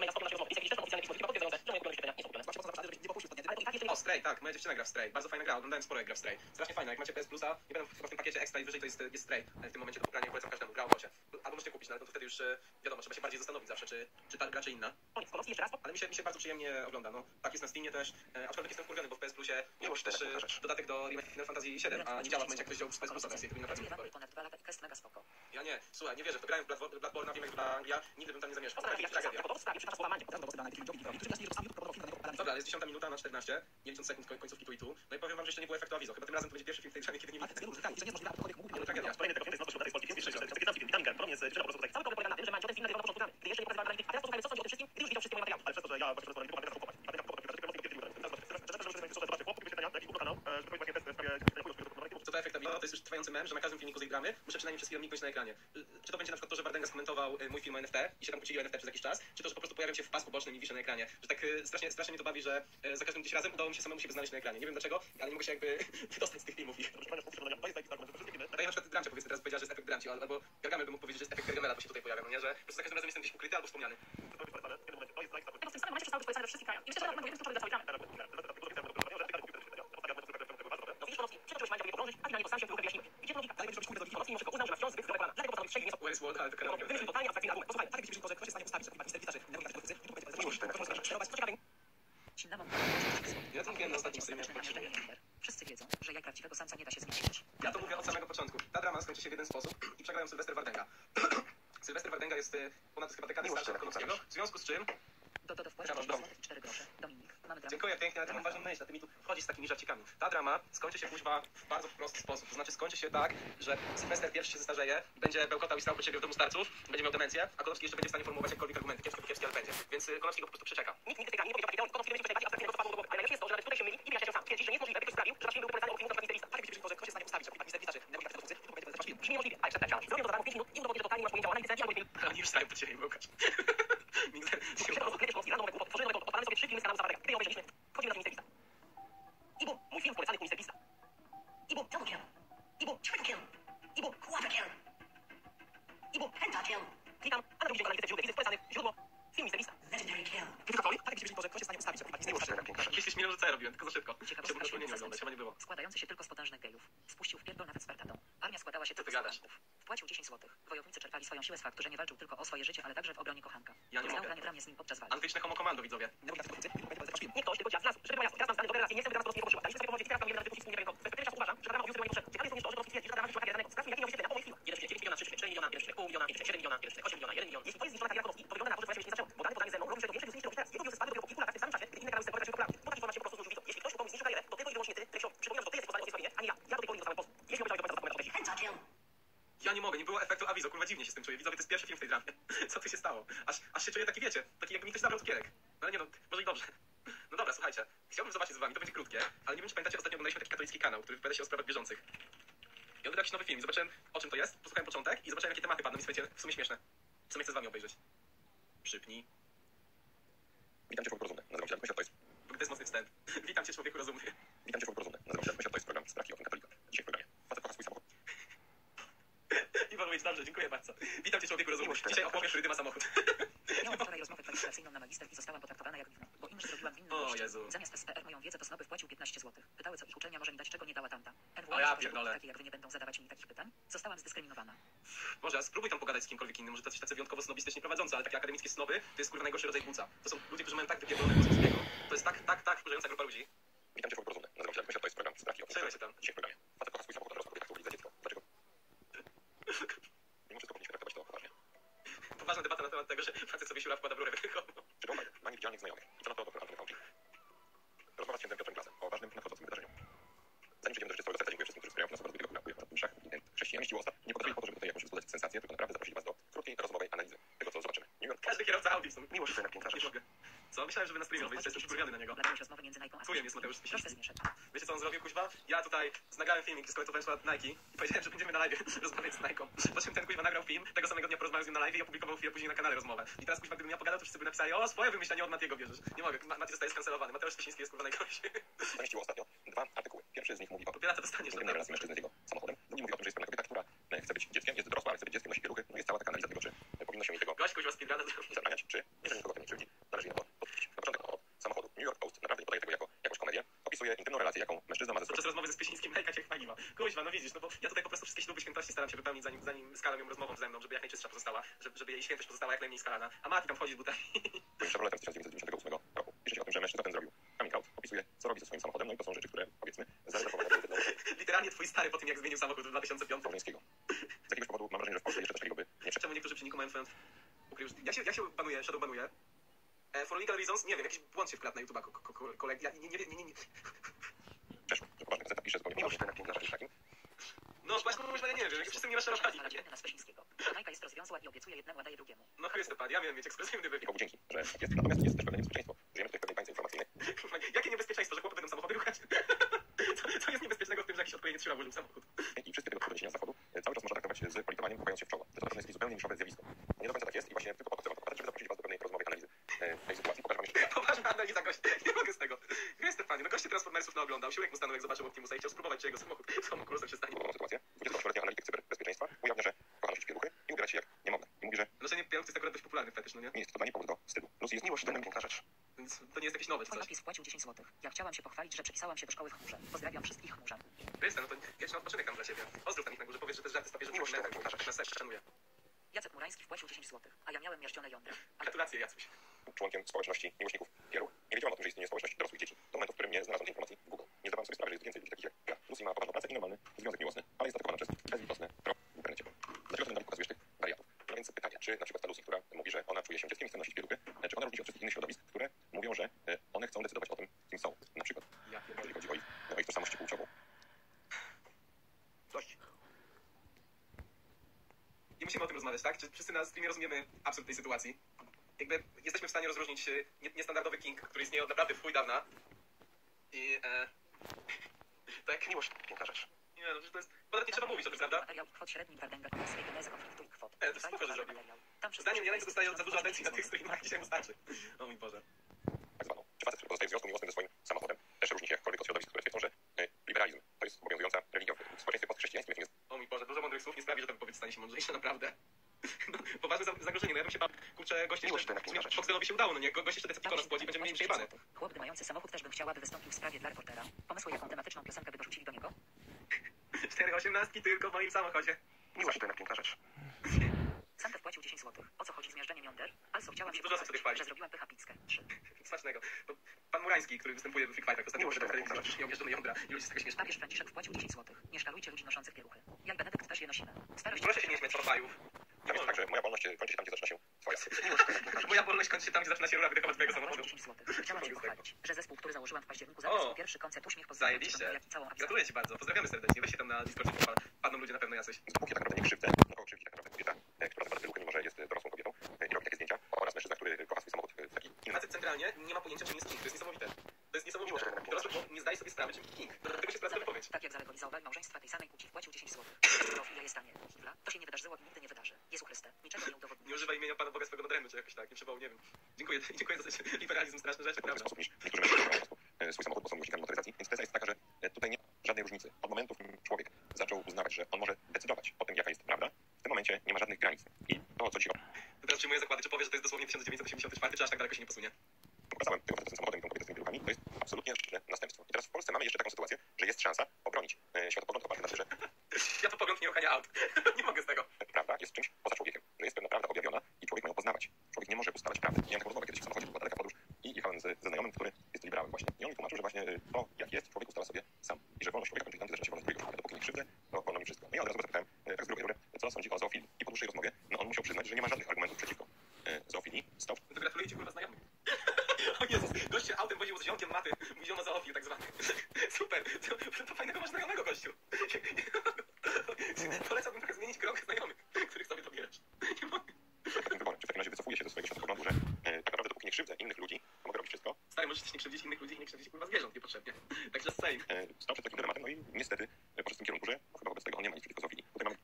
[SPEAKER 1] Stray, tak, moja dziewczyna gra w Stray. Bardzo fajna gra, oglądałem sporo jak gra w Stray. Strasznie fajna, jak macie PS Plusa, nie będę chyba w tym pakiecie extra i wyżej to jest, jest Stray. Ale w tym momencie to pobranie polecam każdemu, gra o bosie. Albo możecie kupić, no ale to wtedy już e, wiadomo, trzeba się bardziej zastanowić zawsze, czy, czy ta gra, czy inna.
[SPEAKER 4] koniec. Konowski jeszcze raz,
[SPEAKER 1] Ale mi się, mi się bardzo przyjemnie ogląda, no. Tak, jest na Steamie też, e, aczkolwiek jestem wkurwiony, bo w PS Plusie też e,
[SPEAKER 3] taka rzecz.
[SPEAKER 1] dodatek do remake Final Fantasy VII, a nie działa w momencie, jak ktoś wziął z PS Plusa wersję, to mi naprawdę
[SPEAKER 2] Pracuję w
[SPEAKER 1] nie
[SPEAKER 2] Anglii ponad 2 lata i quest mega spoko.
[SPEAKER 1] Ja nie, słuchaj, nie wierzę, to grałem w Bloodborne, Bloodborne wiem jak wygląda Anglia, nigdy bym tam nie zamieszkał.
[SPEAKER 5] Dla
[SPEAKER 1] Dobra, ale jest 10 minuta na 14, nie licząc sekund koń- końcówki tu i tu. No i powiem wam, że jeszcze nie było efektu awizo. Chyba tym razem to będzie pierwszy film w tej dramie, kiedy nie widzę.
[SPEAKER 5] z że nie
[SPEAKER 1] Ale tragedia.
[SPEAKER 4] Kolejny tego film jest znowu polski film, jeszcze raz, 15 film, Vitamin Gun, podobnie z dziewczyną po prostu tutaj. Cały problem polega na tym, że Mancio ten film nagrywał na początku dramy, gdy jeszcze nie pokazywałem analityk. A teraz posłuchajmy, co sądzi o tym wszystkim, gdy już widział wszystkie moje materiały. Ale przez to, że ja właśnie przez to analityku będę kupować. Będę kupować, Co
[SPEAKER 1] to efekt awizo? To jest już trwający mem, że na każdym filmiku z jej dramy muszę przynajmniej przez chwilę mknąć na ekranie. Y, to będzie na przykład to, że Wardenga skomentował y, mój film o NFT i się tam kłócili o NFT przez jakiś czas, czy to, że po prostu pojawiam się w pasku bocznym i wiszę na ekranie. Że tak y, strasznie, strasznie mnie to bawi, że y, za każdym gdzieś razem udało mi się samemu siebie znaleźć na ekranie. Nie wiem dlaczego, ale nie mogę się jakby wydostać z tych filmów. I... No tak jak na przykład Drancie powiedzmy teraz powiedziała, że jest efekt Dranci, albo Gargamel by mógł powiedzieć, że jest efekt Gargamela, bo się tutaj pojawia, no nie? Że po prostu za każdym razem jestem gdzieś ukryty albo wspomniany.
[SPEAKER 6] Tego w tym samym momencie przestało być polecane we wszystkich krajach. I myślę, że na dla całej dramy.
[SPEAKER 4] No widzisz, Konowski, przytoczyłeś Majka, by je podążyć, a finalnie to sam się tylko wyjaśniłeś. Gdzie to logika?
[SPEAKER 5] Ale będziesz kurde do
[SPEAKER 4] Konowski mimo wszystko uznał, że ma związek zbyt zdelegowany. Dlatego postanowił strzelić nie
[SPEAKER 1] Where is World, ale to kanał.
[SPEAKER 4] Wymyślił totalnie abstrakcyjny argument.
[SPEAKER 5] Posłuchaj, tak jakbyś że ktoś jest w stanie ustawić, że minister witaczy, nawigator do nie będzie
[SPEAKER 3] Miłość to jednak
[SPEAKER 5] sterować
[SPEAKER 4] Co ciekawe,
[SPEAKER 2] Cinnamon
[SPEAKER 1] Ja to mówiłem na ostatnim streamie.
[SPEAKER 2] Wszyscy wiedzą, że jak prawdziwego samca nie da się zmienić.
[SPEAKER 1] Ja to mówię od samego początku. Ta drama skończy się w jeden sposób i przegrają Sylwester Wardenga. Sylwester Wardenga jest y, ponad chyba dekadę
[SPEAKER 3] Miłość
[SPEAKER 1] starszy od
[SPEAKER 3] to jak
[SPEAKER 1] Konowskiego, w związku z czym...
[SPEAKER 2] Do, do, do wpłaty
[SPEAKER 1] Przepraszam,
[SPEAKER 2] 10
[SPEAKER 1] dom.
[SPEAKER 2] zł i 4 grosze. Dominik, mamy dramat.
[SPEAKER 1] Dziękuję pięknie, ale to mam ważną myśl, a ty mi tu wchodzisz z takimi żarcikami. Ta drama skończy się kuźwa w bardzo prosty sposób. To znaczy skończy się tak, że Sylwester pierwszy się zestarzeje, będzie bełkotał i stał po ciebie w domu starców, będzie miał demencję, a Konowski jeszcze będzie w stanie formułować jakkolwiek argumenty. Kiepskie, kiepskie, ale będzie. Więc y, Konowski go po prostu przeczeka.
[SPEAKER 4] Nikt nigdy tego nie powiedział takiej teorii. Konowski będzie przeczekać, abstrakcyjnego co padło do głowy. Ale najlepsze jest to, że nawet tutaj się myli i wyjaśnia się sam. Twierdzi, że nie jest możliwe, by ktoś sprawił, że wasz film był polecany opinią na przykład ministerista.
[SPEAKER 5] Tak jakbyś że ktoś jest w stanie ustawić, witaczy, nawigator do to będzie wasz film.
[SPEAKER 4] Brzmi niemożliwie, ale to za darmo 5 minut i udowodnię, że totalnie nie masz pojęcia o analityce i algorytmie.
[SPEAKER 1] Oni już stają po ciebie. Nigdy nie
[SPEAKER 4] Się
[SPEAKER 1] udało.
[SPEAKER 4] sobie trzy filmy z kanału. Gdy obejrzeliśmy,
[SPEAKER 1] Może, spróbuj tam pogadać z kimkolwiek innym, może tacy, tacy wyjątkowo snobistycznie prowadzący, ale takie akademickie snoby to jest kurwa najgorszy rodzaj płuca. To są ludzie, którzy mają tak wypierdolone kosmickiego. To jest tak, tak, tak wkurzająca grupa ludzi.
[SPEAKER 3] Witam cię człowieku rozumny. Nazywam się Admysia, to jest program Sprawki okien
[SPEAKER 1] Przejmę się tam.
[SPEAKER 3] Dzisiaj w programie. Facet kocha swój samochód, a rozkopuje tak za dziecko. Dlaczego? Mimo wszystko powinniśmy traktować to poważnie.
[SPEAKER 1] Poważna debata na temat tego, że facet sobie siura wkłada w rurę wydechową.
[SPEAKER 3] Czy to tak? Ma niewidzialnych znajomych. I co na to doktor Antony Fauci? Rozmowa z księdzem Piotrem Klasem o ważnym nadchodzącym wydarzeniu. Zanim przejdziemy do rzeczy całego serca, dziękuję wszystkim, którzy wspierają nas oraz drugiego programu na mszach i chrześcijanie sił ostatnio nie pokazali po to, żeby tutaj sensację, tylko naprawdę zaprosili was do krótkiej, rozmowej analizy tego, co zobaczymy. New York
[SPEAKER 1] Każdy kierowca Audi są.
[SPEAKER 3] Miłość to jednak piękna
[SPEAKER 1] Nie
[SPEAKER 3] rzecz.
[SPEAKER 1] mogę. Co? Myślałem, żeby na streamie obejrzeć, jestem wkurwiony na niego.
[SPEAKER 2] Dla kogoś rozmowy między Nike a
[SPEAKER 1] Chujem jest Mateusz
[SPEAKER 2] Proszę
[SPEAKER 1] Spisiński.
[SPEAKER 2] zmieszać.
[SPEAKER 1] Wiecie co on zrobił, kuźwa? Ja tutaj nagrałem filmik, skomentowałem słowa Nike i powiedziałem, że będziemy na live rozmawiać z Nike. Po czym ten kuźwa nagrał film, tego samego dnia porozmawiał z nim na live i opublikował chwilę później na kanale rozmowę. I teraz kuźwa, gdybym ja pogadał, to wszyscy by napisali, o, swoje wymyślenie od Matiego bierzesz. Nie mogę, Ma- Mati zostaje skancelowany. Mateusz Spisiński jest kurwa najgorszy.
[SPEAKER 3] Zamieściło ostatnio dwa artykuły. Pierwszy z nich mówi o
[SPEAKER 1] to dostaniesz,
[SPEAKER 3] intymnej
[SPEAKER 1] naprawdę.
[SPEAKER 3] relacji mężczyzny z jego samochodem. Drugi mówi o tym, że jest pewna kobieta, która e, chce być dzieckiem, jest dorosła, ale chce być dzieckiem, nosi pieluchy. No jest cała taka analiza tego, czy e,
[SPEAKER 1] Gość kuźwa speedruna
[SPEAKER 3] nie zabraniać, czy jeżeli nikogo nie krzywdzi, należy je to podkreślić. Na początek od samochodu. New York Post naprawdę nie podaje tego jako jakąś komedię. Opisuje intymną relację, jaką mężczyzna ma ze swoim
[SPEAKER 1] Podczas rozmowy ze Spisińskim Nike jak paliwa. Kuźwa, no widzisz, no bo ja tutaj po prostu wszystkie śluby świętości staram się wypełnić, zanim, zanim skalą ją rozmową ze mną, żeby jak najczystsza pozostała, żeby, żeby jej świętość pozostała jak najmniej skalana. A Mati tam wchodzi z butami.
[SPEAKER 3] swoim Chevroletem z 1998 roku. Pisze się o tym, że mężczyzna ten zrobił coming out. Opisuje, co robi ze swoim samochodem. No i to są rzeczy, które powiedzmy zarezerwowane dla jednego
[SPEAKER 1] Literalnie twój stary po tym, jak zmienił samochód w 2005.
[SPEAKER 3] Wołyńskiego. Z jakiegoś powodu mam wrażenie, że w Polsce jeszcze coś takiego by nie przeszło.
[SPEAKER 1] Czemu niektórzy przy Niku mają fan ukrył? Jak się, jak się banuje, shadow banuje? E, for legal reasons? Nie wiem, jakiś błąd się wkradł na YouTube'a, ko- ko- ko- koleg... Ja nie, nie, wiem, nie, nie, nie.
[SPEAKER 3] Przeszło, że poważna gazeta pisze zupełnie
[SPEAKER 6] Miłość to
[SPEAKER 3] poważnie.
[SPEAKER 6] jednak piękna rzecz.
[SPEAKER 3] takim.
[SPEAKER 1] No właśnie, mówisz, ja nie wiem, wszyscy mnie rozczarowali.
[SPEAKER 2] Znaleziony na Spesińskiego. Majka jest rozwiązła i obiecuje jednemu, a daje drugiemu.
[SPEAKER 1] No Chryste Pan, ja miałem mieć ekspresywny
[SPEAKER 3] I
[SPEAKER 1] wywiad.
[SPEAKER 3] Bogu dzięki, że jest. Natomiast jest też pewne niebezpieczeństwo. Żyjemy tutaj w pewnej bańce informacyjnej.
[SPEAKER 1] Jakie niebezpieczeństwo, że chłopy będą samochody ruchać? Co, co jest niebezpiecznego w tym, że jakiś odpowiedni siła włożył w samochód?
[SPEAKER 3] I wszystkie tego typu doniesienia z zachodu e, cały czas można traktować z politowaniem, kopając się w czoło. To zapewne jest jakiś zupełnie totalnie niszowe zjawisko. Nie do końca tak jest i właśnie tylko po to chcę wam to pokazać, żeby zaprosić was do pewnej rozmowy, analizy e, tej sytuacji. Pokażę wam jeszcze
[SPEAKER 1] Poważna analiza gościa. Nie mogę z tego. Chryste panie, no goście Transformersów naoglądał. Siłek mu stanął, jak zobaczył Optimusa i chciał spróbować, czy jego samochód z homokulusem się stanie.
[SPEAKER 3] podobną sytuację. 28-letnia analityk cyberbezpieczeństwa ujawnia, że kocha nosić pieluchy i ubiera się jak niemowlę. I mówi, że
[SPEAKER 1] Noszenie pieluch to jest akurat dość popularny fetysz, no nie?
[SPEAKER 3] nie jest to dla niej powód do wstydu. Lucy jest miłość, to piękna rzecz.
[SPEAKER 1] Więc to nie jest jakieś nowe czy
[SPEAKER 2] Twój
[SPEAKER 1] coś.
[SPEAKER 2] napis wpłacił 10 zł. Ja chciałam się pochwalić, że przepisałam się do szkoły w chmurze. Pozdrawiam wszystkich chmurzan.
[SPEAKER 1] Chryste, no to wieczny odpoczynek tam dla ciebie. Pozdrów tam ich na górze, powiedz, że te żarty z papieżem
[SPEAKER 3] Miłość,
[SPEAKER 1] przypominają,
[SPEAKER 3] tak,
[SPEAKER 1] jak
[SPEAKER 3] tak.
[SPEAKER 1] na serce szanuję.
[SPEAKER 2] Jacek Murański wpłacił 10 zł, a ja miałem miażdżone jądra. Ale
[SPEAKER 1] Gratulacje, Jacuś.
[SPEAKER 3] Członkiem społeczności miłośników pieluch. Nie wiedziałam o tym, że istnieje społeczność dorosłych dzieci. Do momentu, w którym nie znalazłam tej informacji w Google. Nie zdawałam sobie sprawy, że jest więcej ludzi takich jak ja. Lucy ma poważną pracę i normalny związek miłosny, ale jest atakowana przez bezlitosne pro w internecie. Dlaczego ty nam pokazujesz tych wariatów? No więc pytanie, czy na przykład ta Lucy, która mówi, że ona czuje się dzieckiem i chce nosić pieluchy, e, czy ona różni się od wszystkich innych środowisk, które mówią, że e, one chcą decydować o tym, kim są. Na przykład,
[SPEAKER 1] Ja pierdolę.
[SPEAKER 3] jeżeli chodzi o ich, o ich tożsamość płciową.
[SPEAKER 1] Dość. Nie musimy o tym rozmawiać, tak? Czy wszyscy na streamie rozumiemy absurd tej sytuacji? Jakby jesteśmy w stanie rozróżnić nie- niestandardowy king, który istnieje od naprawdę w chuj dawna. I e, tak.
[SPEAKER 3] Miłość, piękna rzecz.
[SPEAKER 1] Nie, no, że to jest. Ponad nie trzeba mówić o tym, prawda?
[SPEAKER 2] Materiał kwot średnich Wardęga oraz swojej genezy konfliktu kwot.
[SPEAKER 1] E, to
[SPEAKER 2] Dbaj
[SPEAKER 1] super, że zrobił. Zdaniem
[SPEAKER 2] się
[SPEAKER 1] Jeleń
[SPEAKER 2] jest
[SPEAKER 1] dostaje za dużo atencji na tych
[SPEAKER 2] 10
[SPEAKER 1] streamach, dzisiaj mu starczy. O mój Boże.
[SPEAKER 3] tak zwaną. Czy facet, który pozostaje w związku miłosnym ze swoim samochodem, też różni się jakkolwiek od środowisk, które twierdzą, że e, liberalizm to jest obowiązująca religia w społeczeństwie postchrześcijańskim, jakim jest
[SPEAKER 1] O mój Boże, dużo mądrych słów nie sprawi, że ten wypowiedź stanie się mądrzejsza, naprawdę. No, poważne za- zagrożenie, no ja bym się bał, kurczę, goście
[SPEAKER 3] Miłość
[SPEAKER 1] jeszcze. Foxtelowi się udało, no nie, Go- goście jeszcze Decepticona spłodzi, będziemy mieli przejebane.
[SPEAKER 2] Chłop mający samochód też bym chciała, by wystąpił w sprawie dla reportera. Pomysły, jaką tematyczną piosenkę by dorzucili do niego?
[SPEAKER 1] Cztery osiemnastki tylko w moim samochodzie.
[SPEAKER 3] miłość, to piękna rzecz.
[SPEAKER 2] Sam wpłacił 10 zł. O co chodzi z miażdżeniem jąder? Also chciałam się
[SPEAKER 1] Dużo sobie chwali.
[SPEAKER 2] pochwalić, że zrobiłam pycha pizzkę. 3.
[SPEAKER 1] Smacznego. To pan Murański, który występuje w Freak Fightach, ostatnio że przyjął mieszczone jądra i ludzie z tego śmieszą.
[SPEAKER 2] Papież Franciszek wpłacił 10 zł. Nie szkalujcie ludzi noszących pieluchy. Ja i Benedykt też je nosimy. Starość
[SPEAKER 1] Proszę się nie śmiać papajów.
[SPEAKER 3] Tam jest tak, że moja wolność kończy się tam, gdzie zaczyna się twoja.
[SPEAKER 1] Moja wolność kończy się tam, gdzie zaczyna się rura wydechować twojego samochodu.
[SPEAKER 2] 10 zł. Chciałam się pochwalić, że zespół, który założyłam w październiku, swój pierwszy koncert Uśmiech Cię,
[SPEAKER 1] Zajebiście.
[SPEAKER 2] jak i całą awizację.
[SPEAKER 1] Gratuluję ci bardzo, pozdrawiamy serdecznie. Weź się tam na Discordzie, padną ludzie na pewno jacyś.
[SPEAKER 3] Dopóki tak naprawdę nie krzywdzę, no kogo krzywdzi tak naprawdę kobieta, e, która zakłada pieluchę, mimo że jest e, dorosłą kobietą e, i robi takie zdjęcia, oraz mężczyzna, który kocha swój samochód w taki inny
[SPEAKER 1] Facet centralnie nie ma pojęcia, czym jest king. To jest niesamowite. To jest niesamowite. Chłop nie zdaje sobie sprawy, czym king. Do tego się sprawdza wypowiedź.
[SPEAKER 2] Tak jak zalegalizowali małżeństwa tej samej płci, wpłacił 10 zł. Pedofilia jest tanie. To się nie wydarzyło i nigdy nie wydarzy. Jezu Chryste, niczego nie udowodni.
[SPEAKER 1] Nie używaj imienia Pana Boga swego nadrębu, czy jakoś tak, nie trzeba, nie wiem. Dziękuję, dziękuję za ten liberalizm, straszne rzeczy, prawda?
[SPEAKER 3] sposób niż niektórzy swój samochód, bo są miłośnikami motoryzacji. Więc teza jest taka, że e, tutaj nie ma żadnej różnicy. Od momentu, w którym człowiek zaczął uznawać, że on może decydować o tym, jaka jest prawda, w tym momencie nie ma żadnych granic. I to, co dzisiaj
[SPEAKER 1] To teraz przyjmuję zakłady, czy powie, że to jest dosłownie 1984, czy aż tak daleko się nie posunie.
[SPEAKER 3] pokazałem z tym samochodem tą kobietę z tymi to jest absolutnie następstwo. I teraz w Polsce mamy jeszcze taką sytuację, że jest szansa obronić e, światopogląd oparty na że
[SPEAKER 1] Światopogląd nie ochania aut. nie mogę z tego.
[SPEAKER 3] prawda jest czymś poza człowiekiem, że jest pewna prawda objawiona i człowiek ma ją poznawać. Człowiek nie może ustalać prawdy. Miałem taką rozmowę kiedyś w samochodzie, była daleka podróż i jechałem z, ze znajomym, który jest liberałem właśnie. I on mi tłumaczył, że właśnie y, to, jak jest, człowiek ustala sobie sam. I że wolność człowieka kończy tam, gdzie zaczyna się wolność drugiego człowieka. Dopóki nie krzywdzę, to wolno mi wszystko. No i od razu go zapytałem, y, tak z grubej rury, co sądzi o zoofilii. I po dłuższej rozmowie, no on musiał przyznać, że nie ma żadnych argumentów przeciwko y, zoofilii. Stop.
[SPEAKER 1] No to gratuluję ci kurwa znajomych. o Jezus, gość się autem woził z ziomkiem mój ziom zoofil tak zwany. Super, to, to fajnego masz znajomego gościu. Polecałbym trochę zmienić krąg znajomych, których sobie dobierasz. Nie mogę.
[SPEAKER 3] Tak, takim wyborem. Czy w takim razie wycofuję się ze swojego światopoglądu, że y, tak naprawdę dopóki nie krzywdzę innych ludzi, to mogę robić wszystko.
[SPEAKER 1] Stary, możesz też nie krzywdzić innych ludzi i nie krzywdzić kurwa zwierząt niepotrzebnie. Także same.
[SPEAKER 3] E, stał przed takim dylematem, no i niestety e, poszedł w tym kierunku, że no, chyba wobec tego on nie ma nic przeciwko zoofilii. Tutaj mamy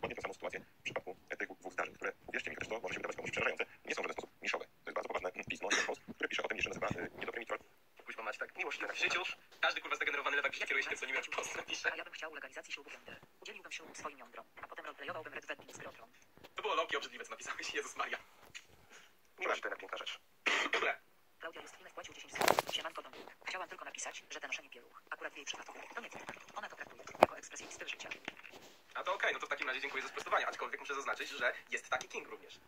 [SPEAKER 3] dokładnie tę samą sytuację w przypadku e, tych dwóch zdarzeń, które, uwierzcie mi, też to może się wydawać komuś przerażające, nie są w żaden sposób niszowe. To jest bardzo poważne mm, pismo, Post, które pisze o tym, że nazywa e, niedobrymi troll.
[SPEAKER 1] Kuźma mać, tak? Miłość w życiu. Każdy kurwa zdegenerowany lewak się kieruje się tym, co niby post napisze.
[SPEAKER 2] A ja bym chciał legalizacji ślubu gender. Udzieliłbym ślub swoim jądrom, a potem roleplayowałbym Red Wedding z Grotrą.
[SPEAKER 1] To było Loki obrzydliwe, co napisałeś. Jezus Maria.
[SPEAKER 3] Miłość to piękna rzecz.
[SPEAKER 1] Dobra.
[SPEAKER 2] Klaudia Justwinek wpłacił 10 zł. Siemanko Dominik. Chciałam tylko napisać, że to noszenie pieluch, akurat w jej przypadku, to nie king. Ona to traktuje jako ekspresję i styl życia.
[SPEAKER 1] A to no dziękuję za sprostowanie, aczkolwiek muszę zaznaczyć, że jest taki king również.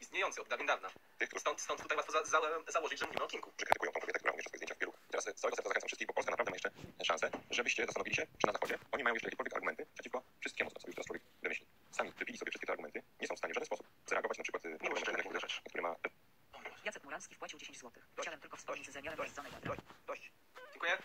[SPEAKER 1] Istniejący od dawien dawna. Stąd, stąd tutaj łatwo za, za, założyć, że mówimy o kingu.
[SPEAKER 3] że krytykują tą kobietę, która umieszcza swoje zdjęcia w pieluch. Teraz e, z całego serca zachęcam wszystkich, bo Polska naprawdę ma jeszcze szansę, żebyście zastanowili się, czy na Zachodzie oni mają jeszcze jakiekolwiek argumenty przeciwko wszystkiemu, co sobie teraz człowiek wymyśli. Sami wybili sobie wszystkie te argumenty, nie są w stanie w żaden sposób zareagować na przykład e, na rzecz, rzecz, który ma
[SPEAKER 2] Jacek Murański wpłacił 10 zł. Chciałem tylko wspomnieć z zamiarem jądra.
[SPEAKER 1] Dziękuję.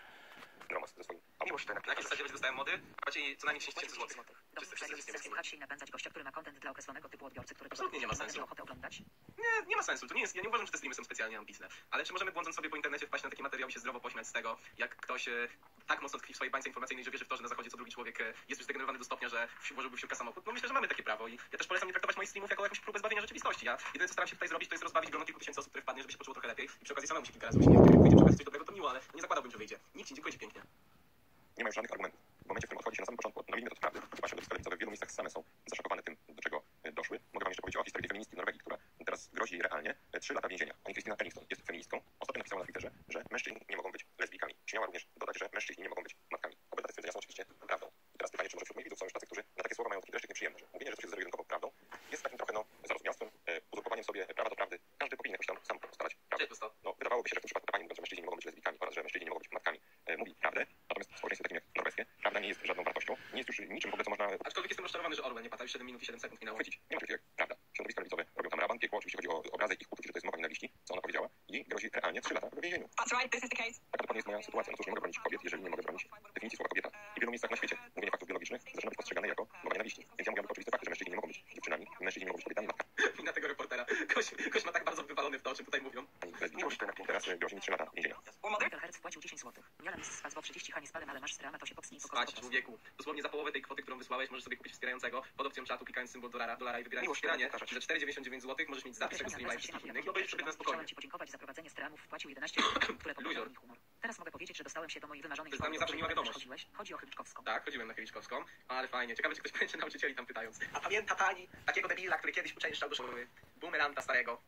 [SPEAKER 3] romans ze swoim. Miłość
[SPEAKER 1] Na jakiej zasadzie dostałem mody? Macie co najmniej 10 tysięcy złotych.
[SPEAKER 2] Jest seks słuchać się i napędzać gościa, który ma content dla określonego typu odbiorcy, który
[SPEAKER 1] Absolutnie nie ma sensu.
[SPEAKER 2] ochotę oglądać.
[SPEAKER 1] Nie, nie ma sensu. To nie jest, ja nie uważam, że te streamy są specjalnie ambitne. Ale czy możemy błądząc sobie po internecie wpaść na taki materiał i się zdrowo pośmiać z tego, jak ktoś e, tak mocno tkwi w swojej bańce informacyjnej, że wierzy w to, że na zachodzie co drugi człowiek e, jest już zdegenerowany do stopnia, że włożyłby w siłkę samochód? No myślę, że mamy takie prawo i ja też polecam nie traktować moich streamów jako jakąś próbę zbawienia rzeczywistości. Ja jedyne co staram się tutaj zrobić, to jest rozbawić grono kilku tysięcy osób, które wpadnie, żeby się poczuło trochę lepiej i przy okazji samemu się kilka razy uśmiech. Jak wyjdzie przy okazji coś dobrego, to miło, ale nie zakładałbym, że wyjdzie. Nikt ci dziękuję ci pięknie.
[SPEAKER 3] Nie ma już żadnych argumentów. W momencie, w którym odchodzi się na samym początku od od prawdy, chyba środowiska lewicowe w wielu miejscach same są zaszokowane tym, do czego e, doszły. Mogę wam jeszcze powiedzieć o historii feministki w Norwegii, która teraz grozi jej realnie e, trzy lata więzienia. Pani Christina Ellingston jest feministką. Ostatnio napisała na Twitterze, że mężczyźni nie mogą być lesbijkami. Śmiała również dodać, że mężczyźni nie mogą być matkami. Obydwa te stwierdzenia są oczywiście prawdą. I teraz pytanie, czy może wśród moich widzów są już tacy, którzy na takie słowa mają taki dreszczyk nieprzyjemny, że mówienie, że coś jest zero-jedynkowo prawdą jest takim trochę no, zarozumialstwem, e, uzurpowaniem sobie prawa do prawdy. Każdy powinien jakoś tam sam ustalać prawdę.
[SPEAKER 1] Gdzie to?
[SPEAKER 3] No, wydawałoby się, że w tym przypadku pani mówiąc, że mężczyźni nie mogą być lesbijkami oraz że mężczyźni nie mogą być matkami, e, mówi prawdę. Natomiast w społeczeństwie takim jak norweskie, prawda nie jest żadną wartością, nie jest już niczym w ogóle, co można
[SPEAKER 1] Aczkolwiek jestem rozczarowany, że Orwell nie padał 7 minut i 7 sekund minęło.
[SPEAKER 3] uchwycić. Nie ma jak prawda. Środowiska lewicowe robią tam raban, piekło, oczywiście chodzi o obrazy ich uczuć, że to jest mowa nienawiści, co ona powiedziała i grozi realnie 3 lata w więzieniu.
[SPEAKER 6] That's right, this is the case.
[SPEAKER 3] Taka dokładnie jest moja sytuacja. No cóż, nie mogę bronić kobiet, jeżeli nie mogę bronić definicji słowa kobieta. I w wielu miejscach na świecie mówienie faktów biologicznych zaczyna być postrzegane jako mowa nienawiści. Więc ja mówię oczywiste fakty, że mężczyźni nie mogą być dziewczynami, mężczyźni nie mogą być kobietami, matkami.
[SPEAKER 1] Mina tego reportera. Ktoś, ktoś ma tak bardzo wywalony w to, o czym tutaj mówią.
[SPEAKER 3] Miłość teraz grozi mi 3 lata więzienia.
[SPEAKER 6] Well, mother,
[SPEAKER 2] Michael Hertz wpłacił 10 zł. Miala mis spać, bo 30 hani spalem, ale masz strama, to się popsnij po
[SPEAKER 1] Spać, człowieku. Dosłownie za połowę tej kwoty, którą wysłałeś, możesz sobie kupić wspierającego opcją czatu, klikając symbol dolara, dolara i wybierając wspieranie. Za 4,99 zł możesz mieć zapis tego streama i wszystkich innych. No to już sobie na spokojnie.
[SPEAKER 2] Chciałem ci podziękować za prowadzenie streamów. Wpłacił 11 zł, które
[SPEAKER 1] Luzior.
[SPEAKER 2] poprawiły mi humor. Teraz mogę powiedzieć, że dostałem się do mojej wymarzonej
[SPEAKER 1] To jest dla mnie zawsze miła wiadomość.
[SPEAKER 2] Chodzi o Chyliczkowską.
[SPEAKER 1] Tak, chodziłem na Chyliczkowską, ale fajnie. Ciekawe, czy ktoś będzie nauczycieli tam pytając. A pamięta pani takiego debila, który kiedyś uczęszczał do szkoły? Boomeranta starego.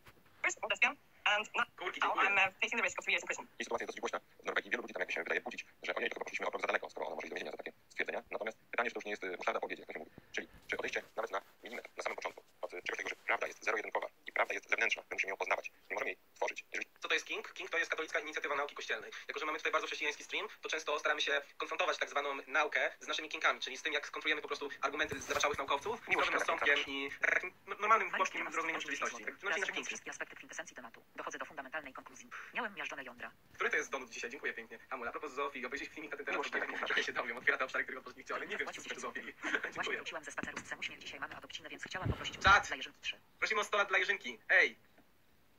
[SPEAKER 6] first, well, lesbian, and now
[SPEAKER 1] Kurki,
[SPEAKER 6] I'm
[SPEAKER 1] dziękuję.
[SPEAKER 6] facing the risk of three years in prison.
[SPEAKER 3] Jej sytuacja jest dosyć głośna w Norwegii. Wielu ludzi tam, jak mi się wydaje, budzić, że ojej, to chyba poszliśmy o krok za daleko, skoro ona może iść do więzienia za takie stwierdzenia. Natomiast pytanie, czy to już nie jest e, musztarda po obiedzie, jak to się mówi. Czyli, czy odejście nawet na milimetr, na samym początku, od e, czegoś takiego, że prawda jest zero-jedynkowa i prawda jest zewnętrzna, my musimy ją poznawać. Nie możemy jej tworzyć. Jeżeli
[SPEAKER 1] Co to jest King? King to jest katolicka inicjatywa nauki kościelnej. Jako, że mamy tutaj bardzo chrześcijański stream, to często staramy się konfrontować tak zwaną naukę z naszymi kinkami, czyli z tym, jak skontrujemy po prostu argumenty zaczałych naukowców, z
[SPEAKER 3] Miłość,
[SPEAKER 1] zdrowym
[SPEAKER 3] tak,
[SPEAKER 1] rozsądkiem
[SPEAKER 3] tak.
[SPEAKER 1] i takim no- normalnym,
[SPEAKER 2] Kierowca
[SPEAKER 1] zrozumieniem
[SPEAKER 2] wpłacił 10
[SPEAKER 1] rzeczywistości. Tak, no, nasze
[SPEAKER 2] wszystkie aspekty kwintesencji tematu. Dochodzę do fundamentalnej konkluzji. Miałem miażdżone jądra.
[SPEAKER 1] Który to jest donut dzisiaj? Dziękuję pięknie. Amul, a propos zoofilii, obejrzyj filmik na ten temat,
[SPEAKER 3] tak, tak.
[SPEAKER 1] się dowiem. Otwiera te obszary, których otworzyć nie chciał, ale nie wiem, czy to
[SPEAKER 2] 10
[SPEAKER 1] zoofilii.
[SPEAKER 2] Właśnie
[SPEAKER 1] Dziękuję.
[SPEAKER 2] wróciłam ze spaceru z Samuśmiem. Dzisiaj mamy adopcyjne, więc chciałam poprosić
[SPEAKER 1] Czad!
[SPEAKER 2] dla Jerzynki 3.
[SPEAKER 1] Prosimy o 100 lat dla Jerzynki. Ej!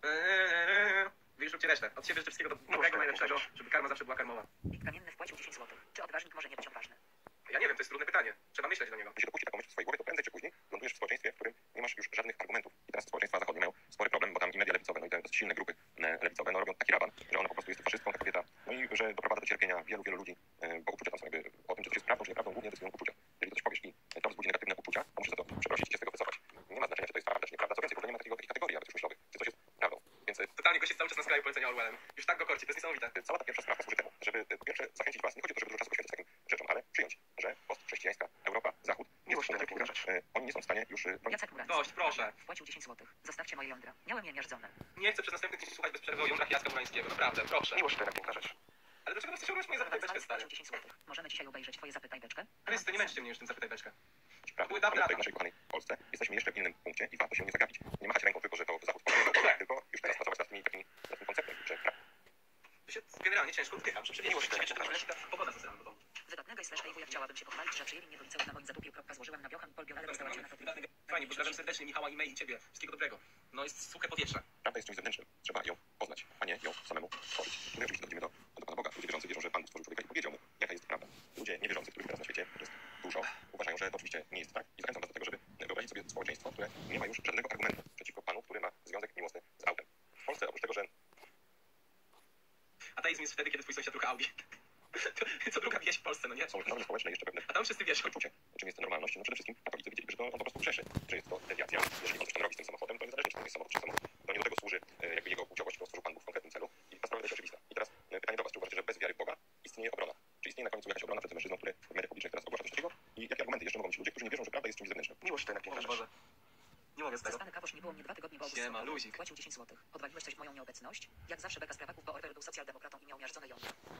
[SPEAKER 1] Eee, Wy już róbcie resztę. Od siebie życzę wszystkiego do- dobrego, najlepszego, żeby karma zawsze była karmowa.
[SPEAKER 2] Nikt kamienny wpłacił 10 zł. Czy odważnik może nie być odważny?
[SPEAKER 1] Ja nie wiem, to jest trudne pytanie. Trzeba myśleć do niego.
[SPEAKER 3] jeśli dopuści taką myśl w swojej głowie, to prędzej czy później lądujesz w społeczeństwie, w którym nie masz już żadnych argumentów. I teraz społeczeństwa zachodnie mają spory problem, bo tam i media lewicowe, no i te dosyć silne grupy e, lewicowe, no robią taki raban, że ona po prostu jest faszystką, ta kobieta, no i że doprowadza do cierpienia wielu, wielu ludzi, e, bo uczucia tam są jakby o tym, czy coś jest prawdą, czy nieprawdą, głównie decydują uczucia. Jeżeli coś powiesz i to wzbudzi negatywne uczucia, to musisz za to przeprosić i się z tego wycofać. Nie ma znaczenia, czy to jest prawda, czy nieprawda, co więcej, w ogóle nie ma takiego, kategorii, nawet już myślowych, czy coś jest prawdą. Więc e,
[SPEAKER 1] Totalnie gość jest cały czas na skraju polecenia Orwellem. Już tak go korci, to jest niesamowite.
[SPEAKER 3] cała ta pierwsza sprawka służy temu, żeby e, po pierwsze zachęcić was, nie chodzi o to, żeby dużo czasu poświęcać takim rzeczom, ale przyjąć, że postchrześcijańska Europa, Zachód, nie jest. E, Oni nie są w stanie już e,
[SPEAKER 2] Jacek Murański.
[SPEAKER 1] Dość, proszę.
[SPEAKER 2] Wpłacił 10 zł. Zostawcie moje jądra. Miałem je miażdżone.
[SPEAKER 1] Nie chcę przez następnych 10 słuchać bez przerwy o jądrach Jacka Murańskiego. Naprawdę, proszę.
[SPEAKER 3] Miłość to piękna rzecz.
[SPEAKER 1] Ale dlaczego chcesz oglądać moje zapytaj beczkę, stary?
[SPEAKER 2] wpłacił 10 zł. Możemy dzisiaj obejrzeć twoje zapytaj beczkę?
[SPEAKER 1] Chryste, nie męczcie mnie już tym zapytaj beczkę.
[SPEAKER 3] W tej
[SPEAKER 1] lata.
[SPEAKER 3] naszej kochanej Polsce jesteśmy jeszcze w innym punkcie i warto się nie zagapić. Nie machać ręką tylko, że to Zachód polski, tylko już teraz pracować nad, tymi, takimi, nad tym konceptem, że
[SPEAKER 1] się generalnie ciężko odpycham. Muszę przecież
[SPEAKER 3] Miłość,
[SPEAKER 1] wiedzieć, czy
[SPEAKER 3] tak,
[SPEAKER 1] jest pogoda co do domu.
[SPEAKER 2] Wydatnego i slash tej wuja chciałabym się pochwalić, że przyjęli mnie do liceum na moim zadupiu. Kropka złożyłem na biocham i polbion, ale dostała cię na to.
[SPEAKER 1] Fajnie, pozdrawiam serdecznie Michała i Mei i ciebie. Wszystkiego dobrego. No jest suche powietrze.
[SPEAKER 3] prawda jest czymś zewnętrznym. Trzeba ją poznać, a nie ją samemu stworzyć. My oczywiście dochodzimy do, do Pana Boga. Ludzie wierzący wierzą, że Pan Bóg stworzył człowieka i powiedział mu, jaka jest prawda. Ludzie niewierzący, których teraz na świecie jest dużo, uważają, że to oczywiście nie jest tak. I zachęcam Was do tego, żeby wyobrazić sobie społeczeństwo, które nie ma już żadnego argumentu przeciwko Panu, który ma związek miłosny z autem. W Polsce oprócz tego, że
[SPEAKER 1] Ateizm jest wtedy, kiedy twój sąsiad rucha Audi. To- Co druga wieś w Polsce, no nie?
[SPEAKER 3] są normy społeczne jeszcze pewne
[SPEAKER 1] A tam wszyscy wieszą.
[SPEAKER 3] poczucie, czym jest normalność, no przede wszystkim katolicy widzieli, że to on po prostu grzeszy, że jest to dewiacja. Jeżeli on coś tam robi z tym samochodem, to niezależnie czy to jest samochód czy samochód, to nie do tego służy e, jakby jego udziałowość, którą stworzył Pan Bóg w konkretnym celu. I ta sprawa jest oczywista. I teraz e, pytanie do Was, czy uważacie, że bez wiary w Boga istnieje obrona? Czy istnieje na końcu jakaś obrona przed tym mężczyzną, który w mediach publicznych teraz ogłasza coś takiego? I jakie argumenty jeszcze mogą mieć ludzie, którzy nie wierzą, że prawda jest czymś zewnętrznym? Miłość to jednak
[SPEAKER 1] O Boże. Nie mogę z tego.
[SPEAKER 2] Zaspany kaposz nie było mnie dwa tygodnie, bo obóz
[SPEAKER 1] Siema,
[SPEAKER 2] sądowy.
[SPEAKER 1] luzik.
[SPEAKER 2] Płacił 10 zł. Odwaliłeś coś w moją nieobecność? Jak zawsze beka z prawaków, bo Orwell był socjaldemokratą i miał miażdżone.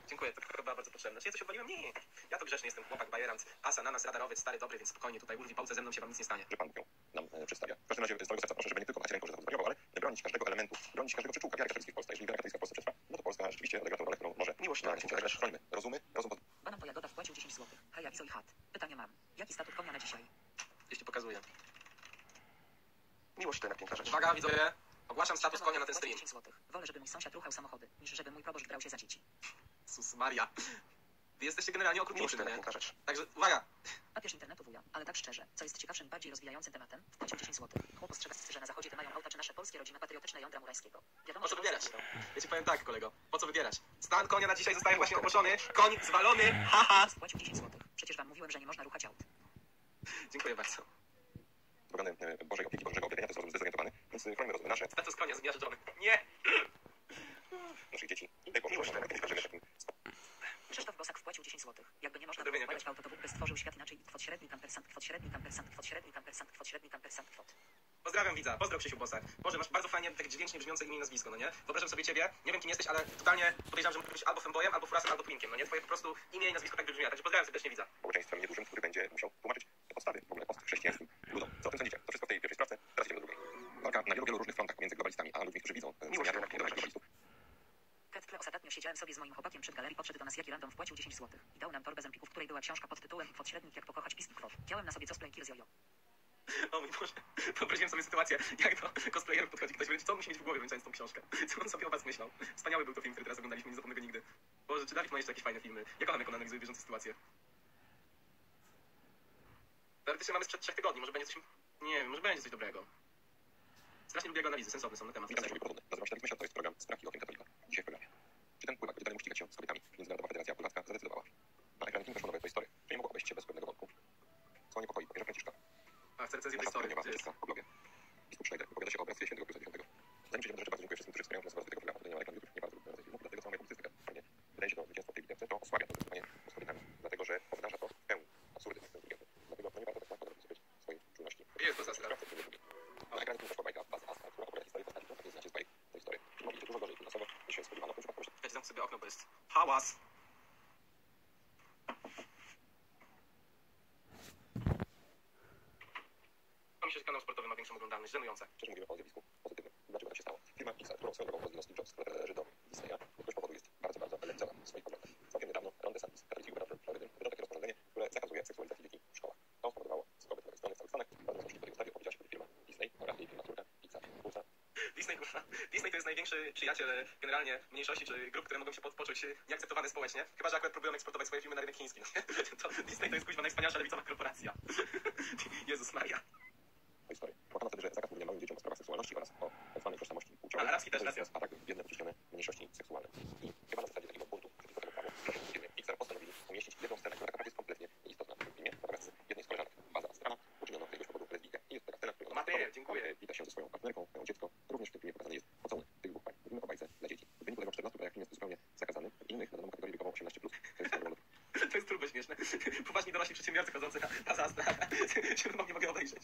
[SPEAKER 1] Dziękuję, to chyba bardzo potrzebne. Czy ja coś odwaliłem? Nie. Ja to grzeczny jestem chłopak, bajerant, asa, nanas, radarowiec, stary, dobry, więc spokojnie tutaj urwi pałce ze mną się wam nic nie stanie.
[SPEAKER 3] że Pan ją nam e, przedstawia. W każdym razie z całego serca proszę, żeby nie tylko machać ręką, że Zachód zwariował, ale bronić każdego elementu, bronić każdego przyczółka wiary katolickiej w Polsce. Jeżeli wiara katolicka w Polsce przetrwa, no to Polska rzeczywiście odegra tę rolę, którą może Miłość, na świecie odegrać. Chronimy rozumy, rozum
[SPEAKER 2] Banan to Jagoda wpłacił 10 zł. I Hat. Pytanie mam. Jaki statut konia na dzisiaj?
[SPEAKER 1] Jeśli pokazuję.
[SPEAKER 3] Miłość to piękna rzecz.
[SPEAKER 1] Uwaga, widzowie. Ogłaszam status konia na ten stream.
[SPEAKER 2] 10 złotych. Wolę, żeby mój sąsiad ruchał samochody, niż żeby mój proboszcz brał się za dzieci.
[SPEAKER 1] Sus Maria. Wy jesteście generalnie okrutni
[SPEAKER 3] Miłość to
[SPEAKER 1] muszyn,
[SPEAKER 3] jednak
[SPEAKER 1] nie? Także uwaga.
[SPEAKER 2] Papież internetu wuja, ale tak szczerze, co jest ciekawszym, bardziej rozwijającym tematem, wpłacił 10 złotych. Chłop ostrzega, że na zachodzie mają auta czy nasze polskie rodziny patriotyczne jądra murańskiego. Wiadomo,
[SPEAKER 1] Po co wybierać? Ja ci powiem tak, kolego. Po co wybierać? Stan konia na dzisiaj zostaje właśnie ogłoszony. Koń zwalony. Haha.
[SPEAKER 2] Wpłacił 10 złotych. Przecież wam mówiłem, że nie można ruchać aut.
[SPEAKER 1] Dziękuję bardzo.
[SPEAKER 3] Błagany e, Bożej opieki, Bożego opiekania to jest zdezorientowany, więc e, chronimy rozum nasze,
[SPEAKER 1] Status konia zmiażdżony. Nie.
[SPEAKER 3] naszych dzieci. I Boże, miłość to jednak piękna rzecz.
[SPEAKER 2] Krzysztof Bosak wpłacił 10 złotych. Jakby nie można było wkładać w auto, to Bóg by stworzył świat inaczej. Kwot średni kampersant, kwot średni kampersant, kwot średni kampersant, kwot średni kampersant, kwot.
[SPEAKER 1] Pozdrawiam widza, pozdrow Krzysiu Bosak. Boże, masz bardzo fajnie, tak dźwięcznie brzmiące imię i nazwisko, no nie? Wyobrażam sobie ciebie, nie wiem kim jesteś, ale totalnie podejrzewam, że mógłbyś być albo femboyem, albo furasem, albo twinkiem, no nie? Twoje po prostu imię i nazwisko tak brzmi, także pozdrawiam serdecznie widza.
[SPEAKER 3] Społeczeństwem niedużym, który będzie musiał tłumaczyć podstawy w ogóle post chrześcijańskim ludom. Co o tym sądzicie? To wszystko w tej pierwszej sprawce, teraz idziemy do drugiej. Walka na wielu, wielu różnych frontach między globalistami, a ludźmi, którzy widzą e,
[SPEAKER 1] Miłość
[SPEAKER 3] globalistów.
[SPEAKER 2] Ket ostatnio siedziałem sobie z moim chłopakiem przed galerii, podszedł do nas jaki random, wpłacił 10 złotych. I dał nam torbę z w której była książka pod tytułem Kwot średnik, jak pokochać kwot. Działem na sobie cosplay Kirs Jojo.
[SPEAKER 1] O mój Boże, wyobraziłem sobie sytuację, jak do cosplayerów podchodzi ktoś, będzie, co musi mieć w głowie, wręczając tą książkę. Co on sobie o was myślał? Wspaniały był to film, który teraz oglądaliśmy, nie zapomnę go nigdy. Boże, czy Dawid ma jeszcze jakieś fajne filmy? Ja kocham, jak on analizuje bieżące sytuacje. Teoretycznie mamy sprzed trzech tygodni, może będzie coś... Nie wiem, może będzie coś dobrego. Strasznie lubię jego analizy, sensowne są na temat.
[SPEAKER 3] Witam sobie podobny. Nazywam się Dawid Myśl, to jest program Sprawki Okiem Katolika. Dzisiaj w programie. Czy ten pływak będzie dalej ścigać się z kobietami? Międzynarodowa Federacja Pływacka zadecydowała. Na ekranie filmu weszło nowe Toy Story, nie mogło obejść się bez pewnego wątku. Co niepokoi,
[SPEAKER 1] chcę recenzję tej
[SPEAKER 3] Franciszka po głowie. Biskup Schneider wypowiada się o bractwie świętego Piusa X. Zanim przejdziemy do rzeczy, bardzo dziękuję wszystkim, którzy wspierają nas w rozwoju tego programu. To nie ma YouTube, nie bardzo lubię rodzaj filmów, dlatego cała moja publicystyka. Fajnie. Wydaje się to zwycięstwo w tej bitewce, to osłabia to zdecydowanie z kobietami. Dlatego, że obnaża to w pełni absurdy inteligentny. Dlatego no nie warto tak łatwo robić sobie swojej czujności.
[SPEAKER 1] Jest to zasra.
[SPEAKER 3] Sprawcy, który lubi. Na ekranie filmu weszła bajka Baza Asta, która opowiada historię postaci, która nie znacie z bajek tej historii. Mogli iść dużo gorzej finansowo niż się spodziewano. W tym przypadku
[SPEAKER 1] Czekajcie, zamknę sobie okno, bo jest hałas. Podoba mi się, że kanał sportowy ma większą oglądalność, żenujące.
[SPEAKER 3] Przecież mówimy o zjawisku pozytywnym. Dlaczego tak się stało? Firma Pixar, którą swoją drogą rozwinął Steve Jobs, która należy do Disneya, z jakiegoś powodu jest bardzo, bardzo lewicowa w swoich poglądach. Całkiem niedawno Ron DeSantis, katolicki gubernator Florydy, wydał takie rozporządzenie, które zakazuje seksualizacji dzieci w szkołach. To spowodowało zgodę z strony w całych Stanach. Bardzo złośliwie tej ustawie opowiedziała się firma Disney oraz jej firma córka Pixar. Twórca
[SPEAKER 1] Disney, kurwa, Disney to jest największy przyjaciel e, generalnie mniejszości czy grup, które mogą się po- poczuć e, nieakceptowane społecznie. Chyba, że akurat próbują eksportować swoje filmy na rynek chiński. No? To Disney to jest kuźwa najwspanialsza lewicowa korporacja. Jezus Maria.
[SPEAKER 3] historii. Płakano wtedy, że zakaz mówienia małym dzieciom o sprawach seksualności oraz o tzw. tożsamości płciowej.
[SPEAKER 1] A, arabski też, racja.
[SPEAKER 3] atak w biedne, uciśnione mniejszości seksualne. I chyba na zasadzie takiego buntu przeciwko temu prawu, firmy Pixar postanowili umieścić jedną scenę, która tak naprawdę jest kompletnie nieistotna w filmie. Natomiast jednej z koleżanek, Baza Astrana, uczyniono z jakiegoś powodu lesbijkę. I jest taka scena, ona
[SPEAKER 1] Matej, dziękuję.
[SPEAKER 3] Wita się ze swoją partnerką, mają dziecko. Również w tym filmie pokazany jest pocałunek tych dwóch pań. Mówimy o bajce dla dzieci. W wyniku tego w 14 krajach film jest zupełnie zakazany. W innych na daną kategorię wiekową 18+. To jest powodów.
[SPEAKER 1] To jest turbo śmieszne. Poważni dorośli przedsiębiorcy chodzący na Astra się nie mogę obejrzeć.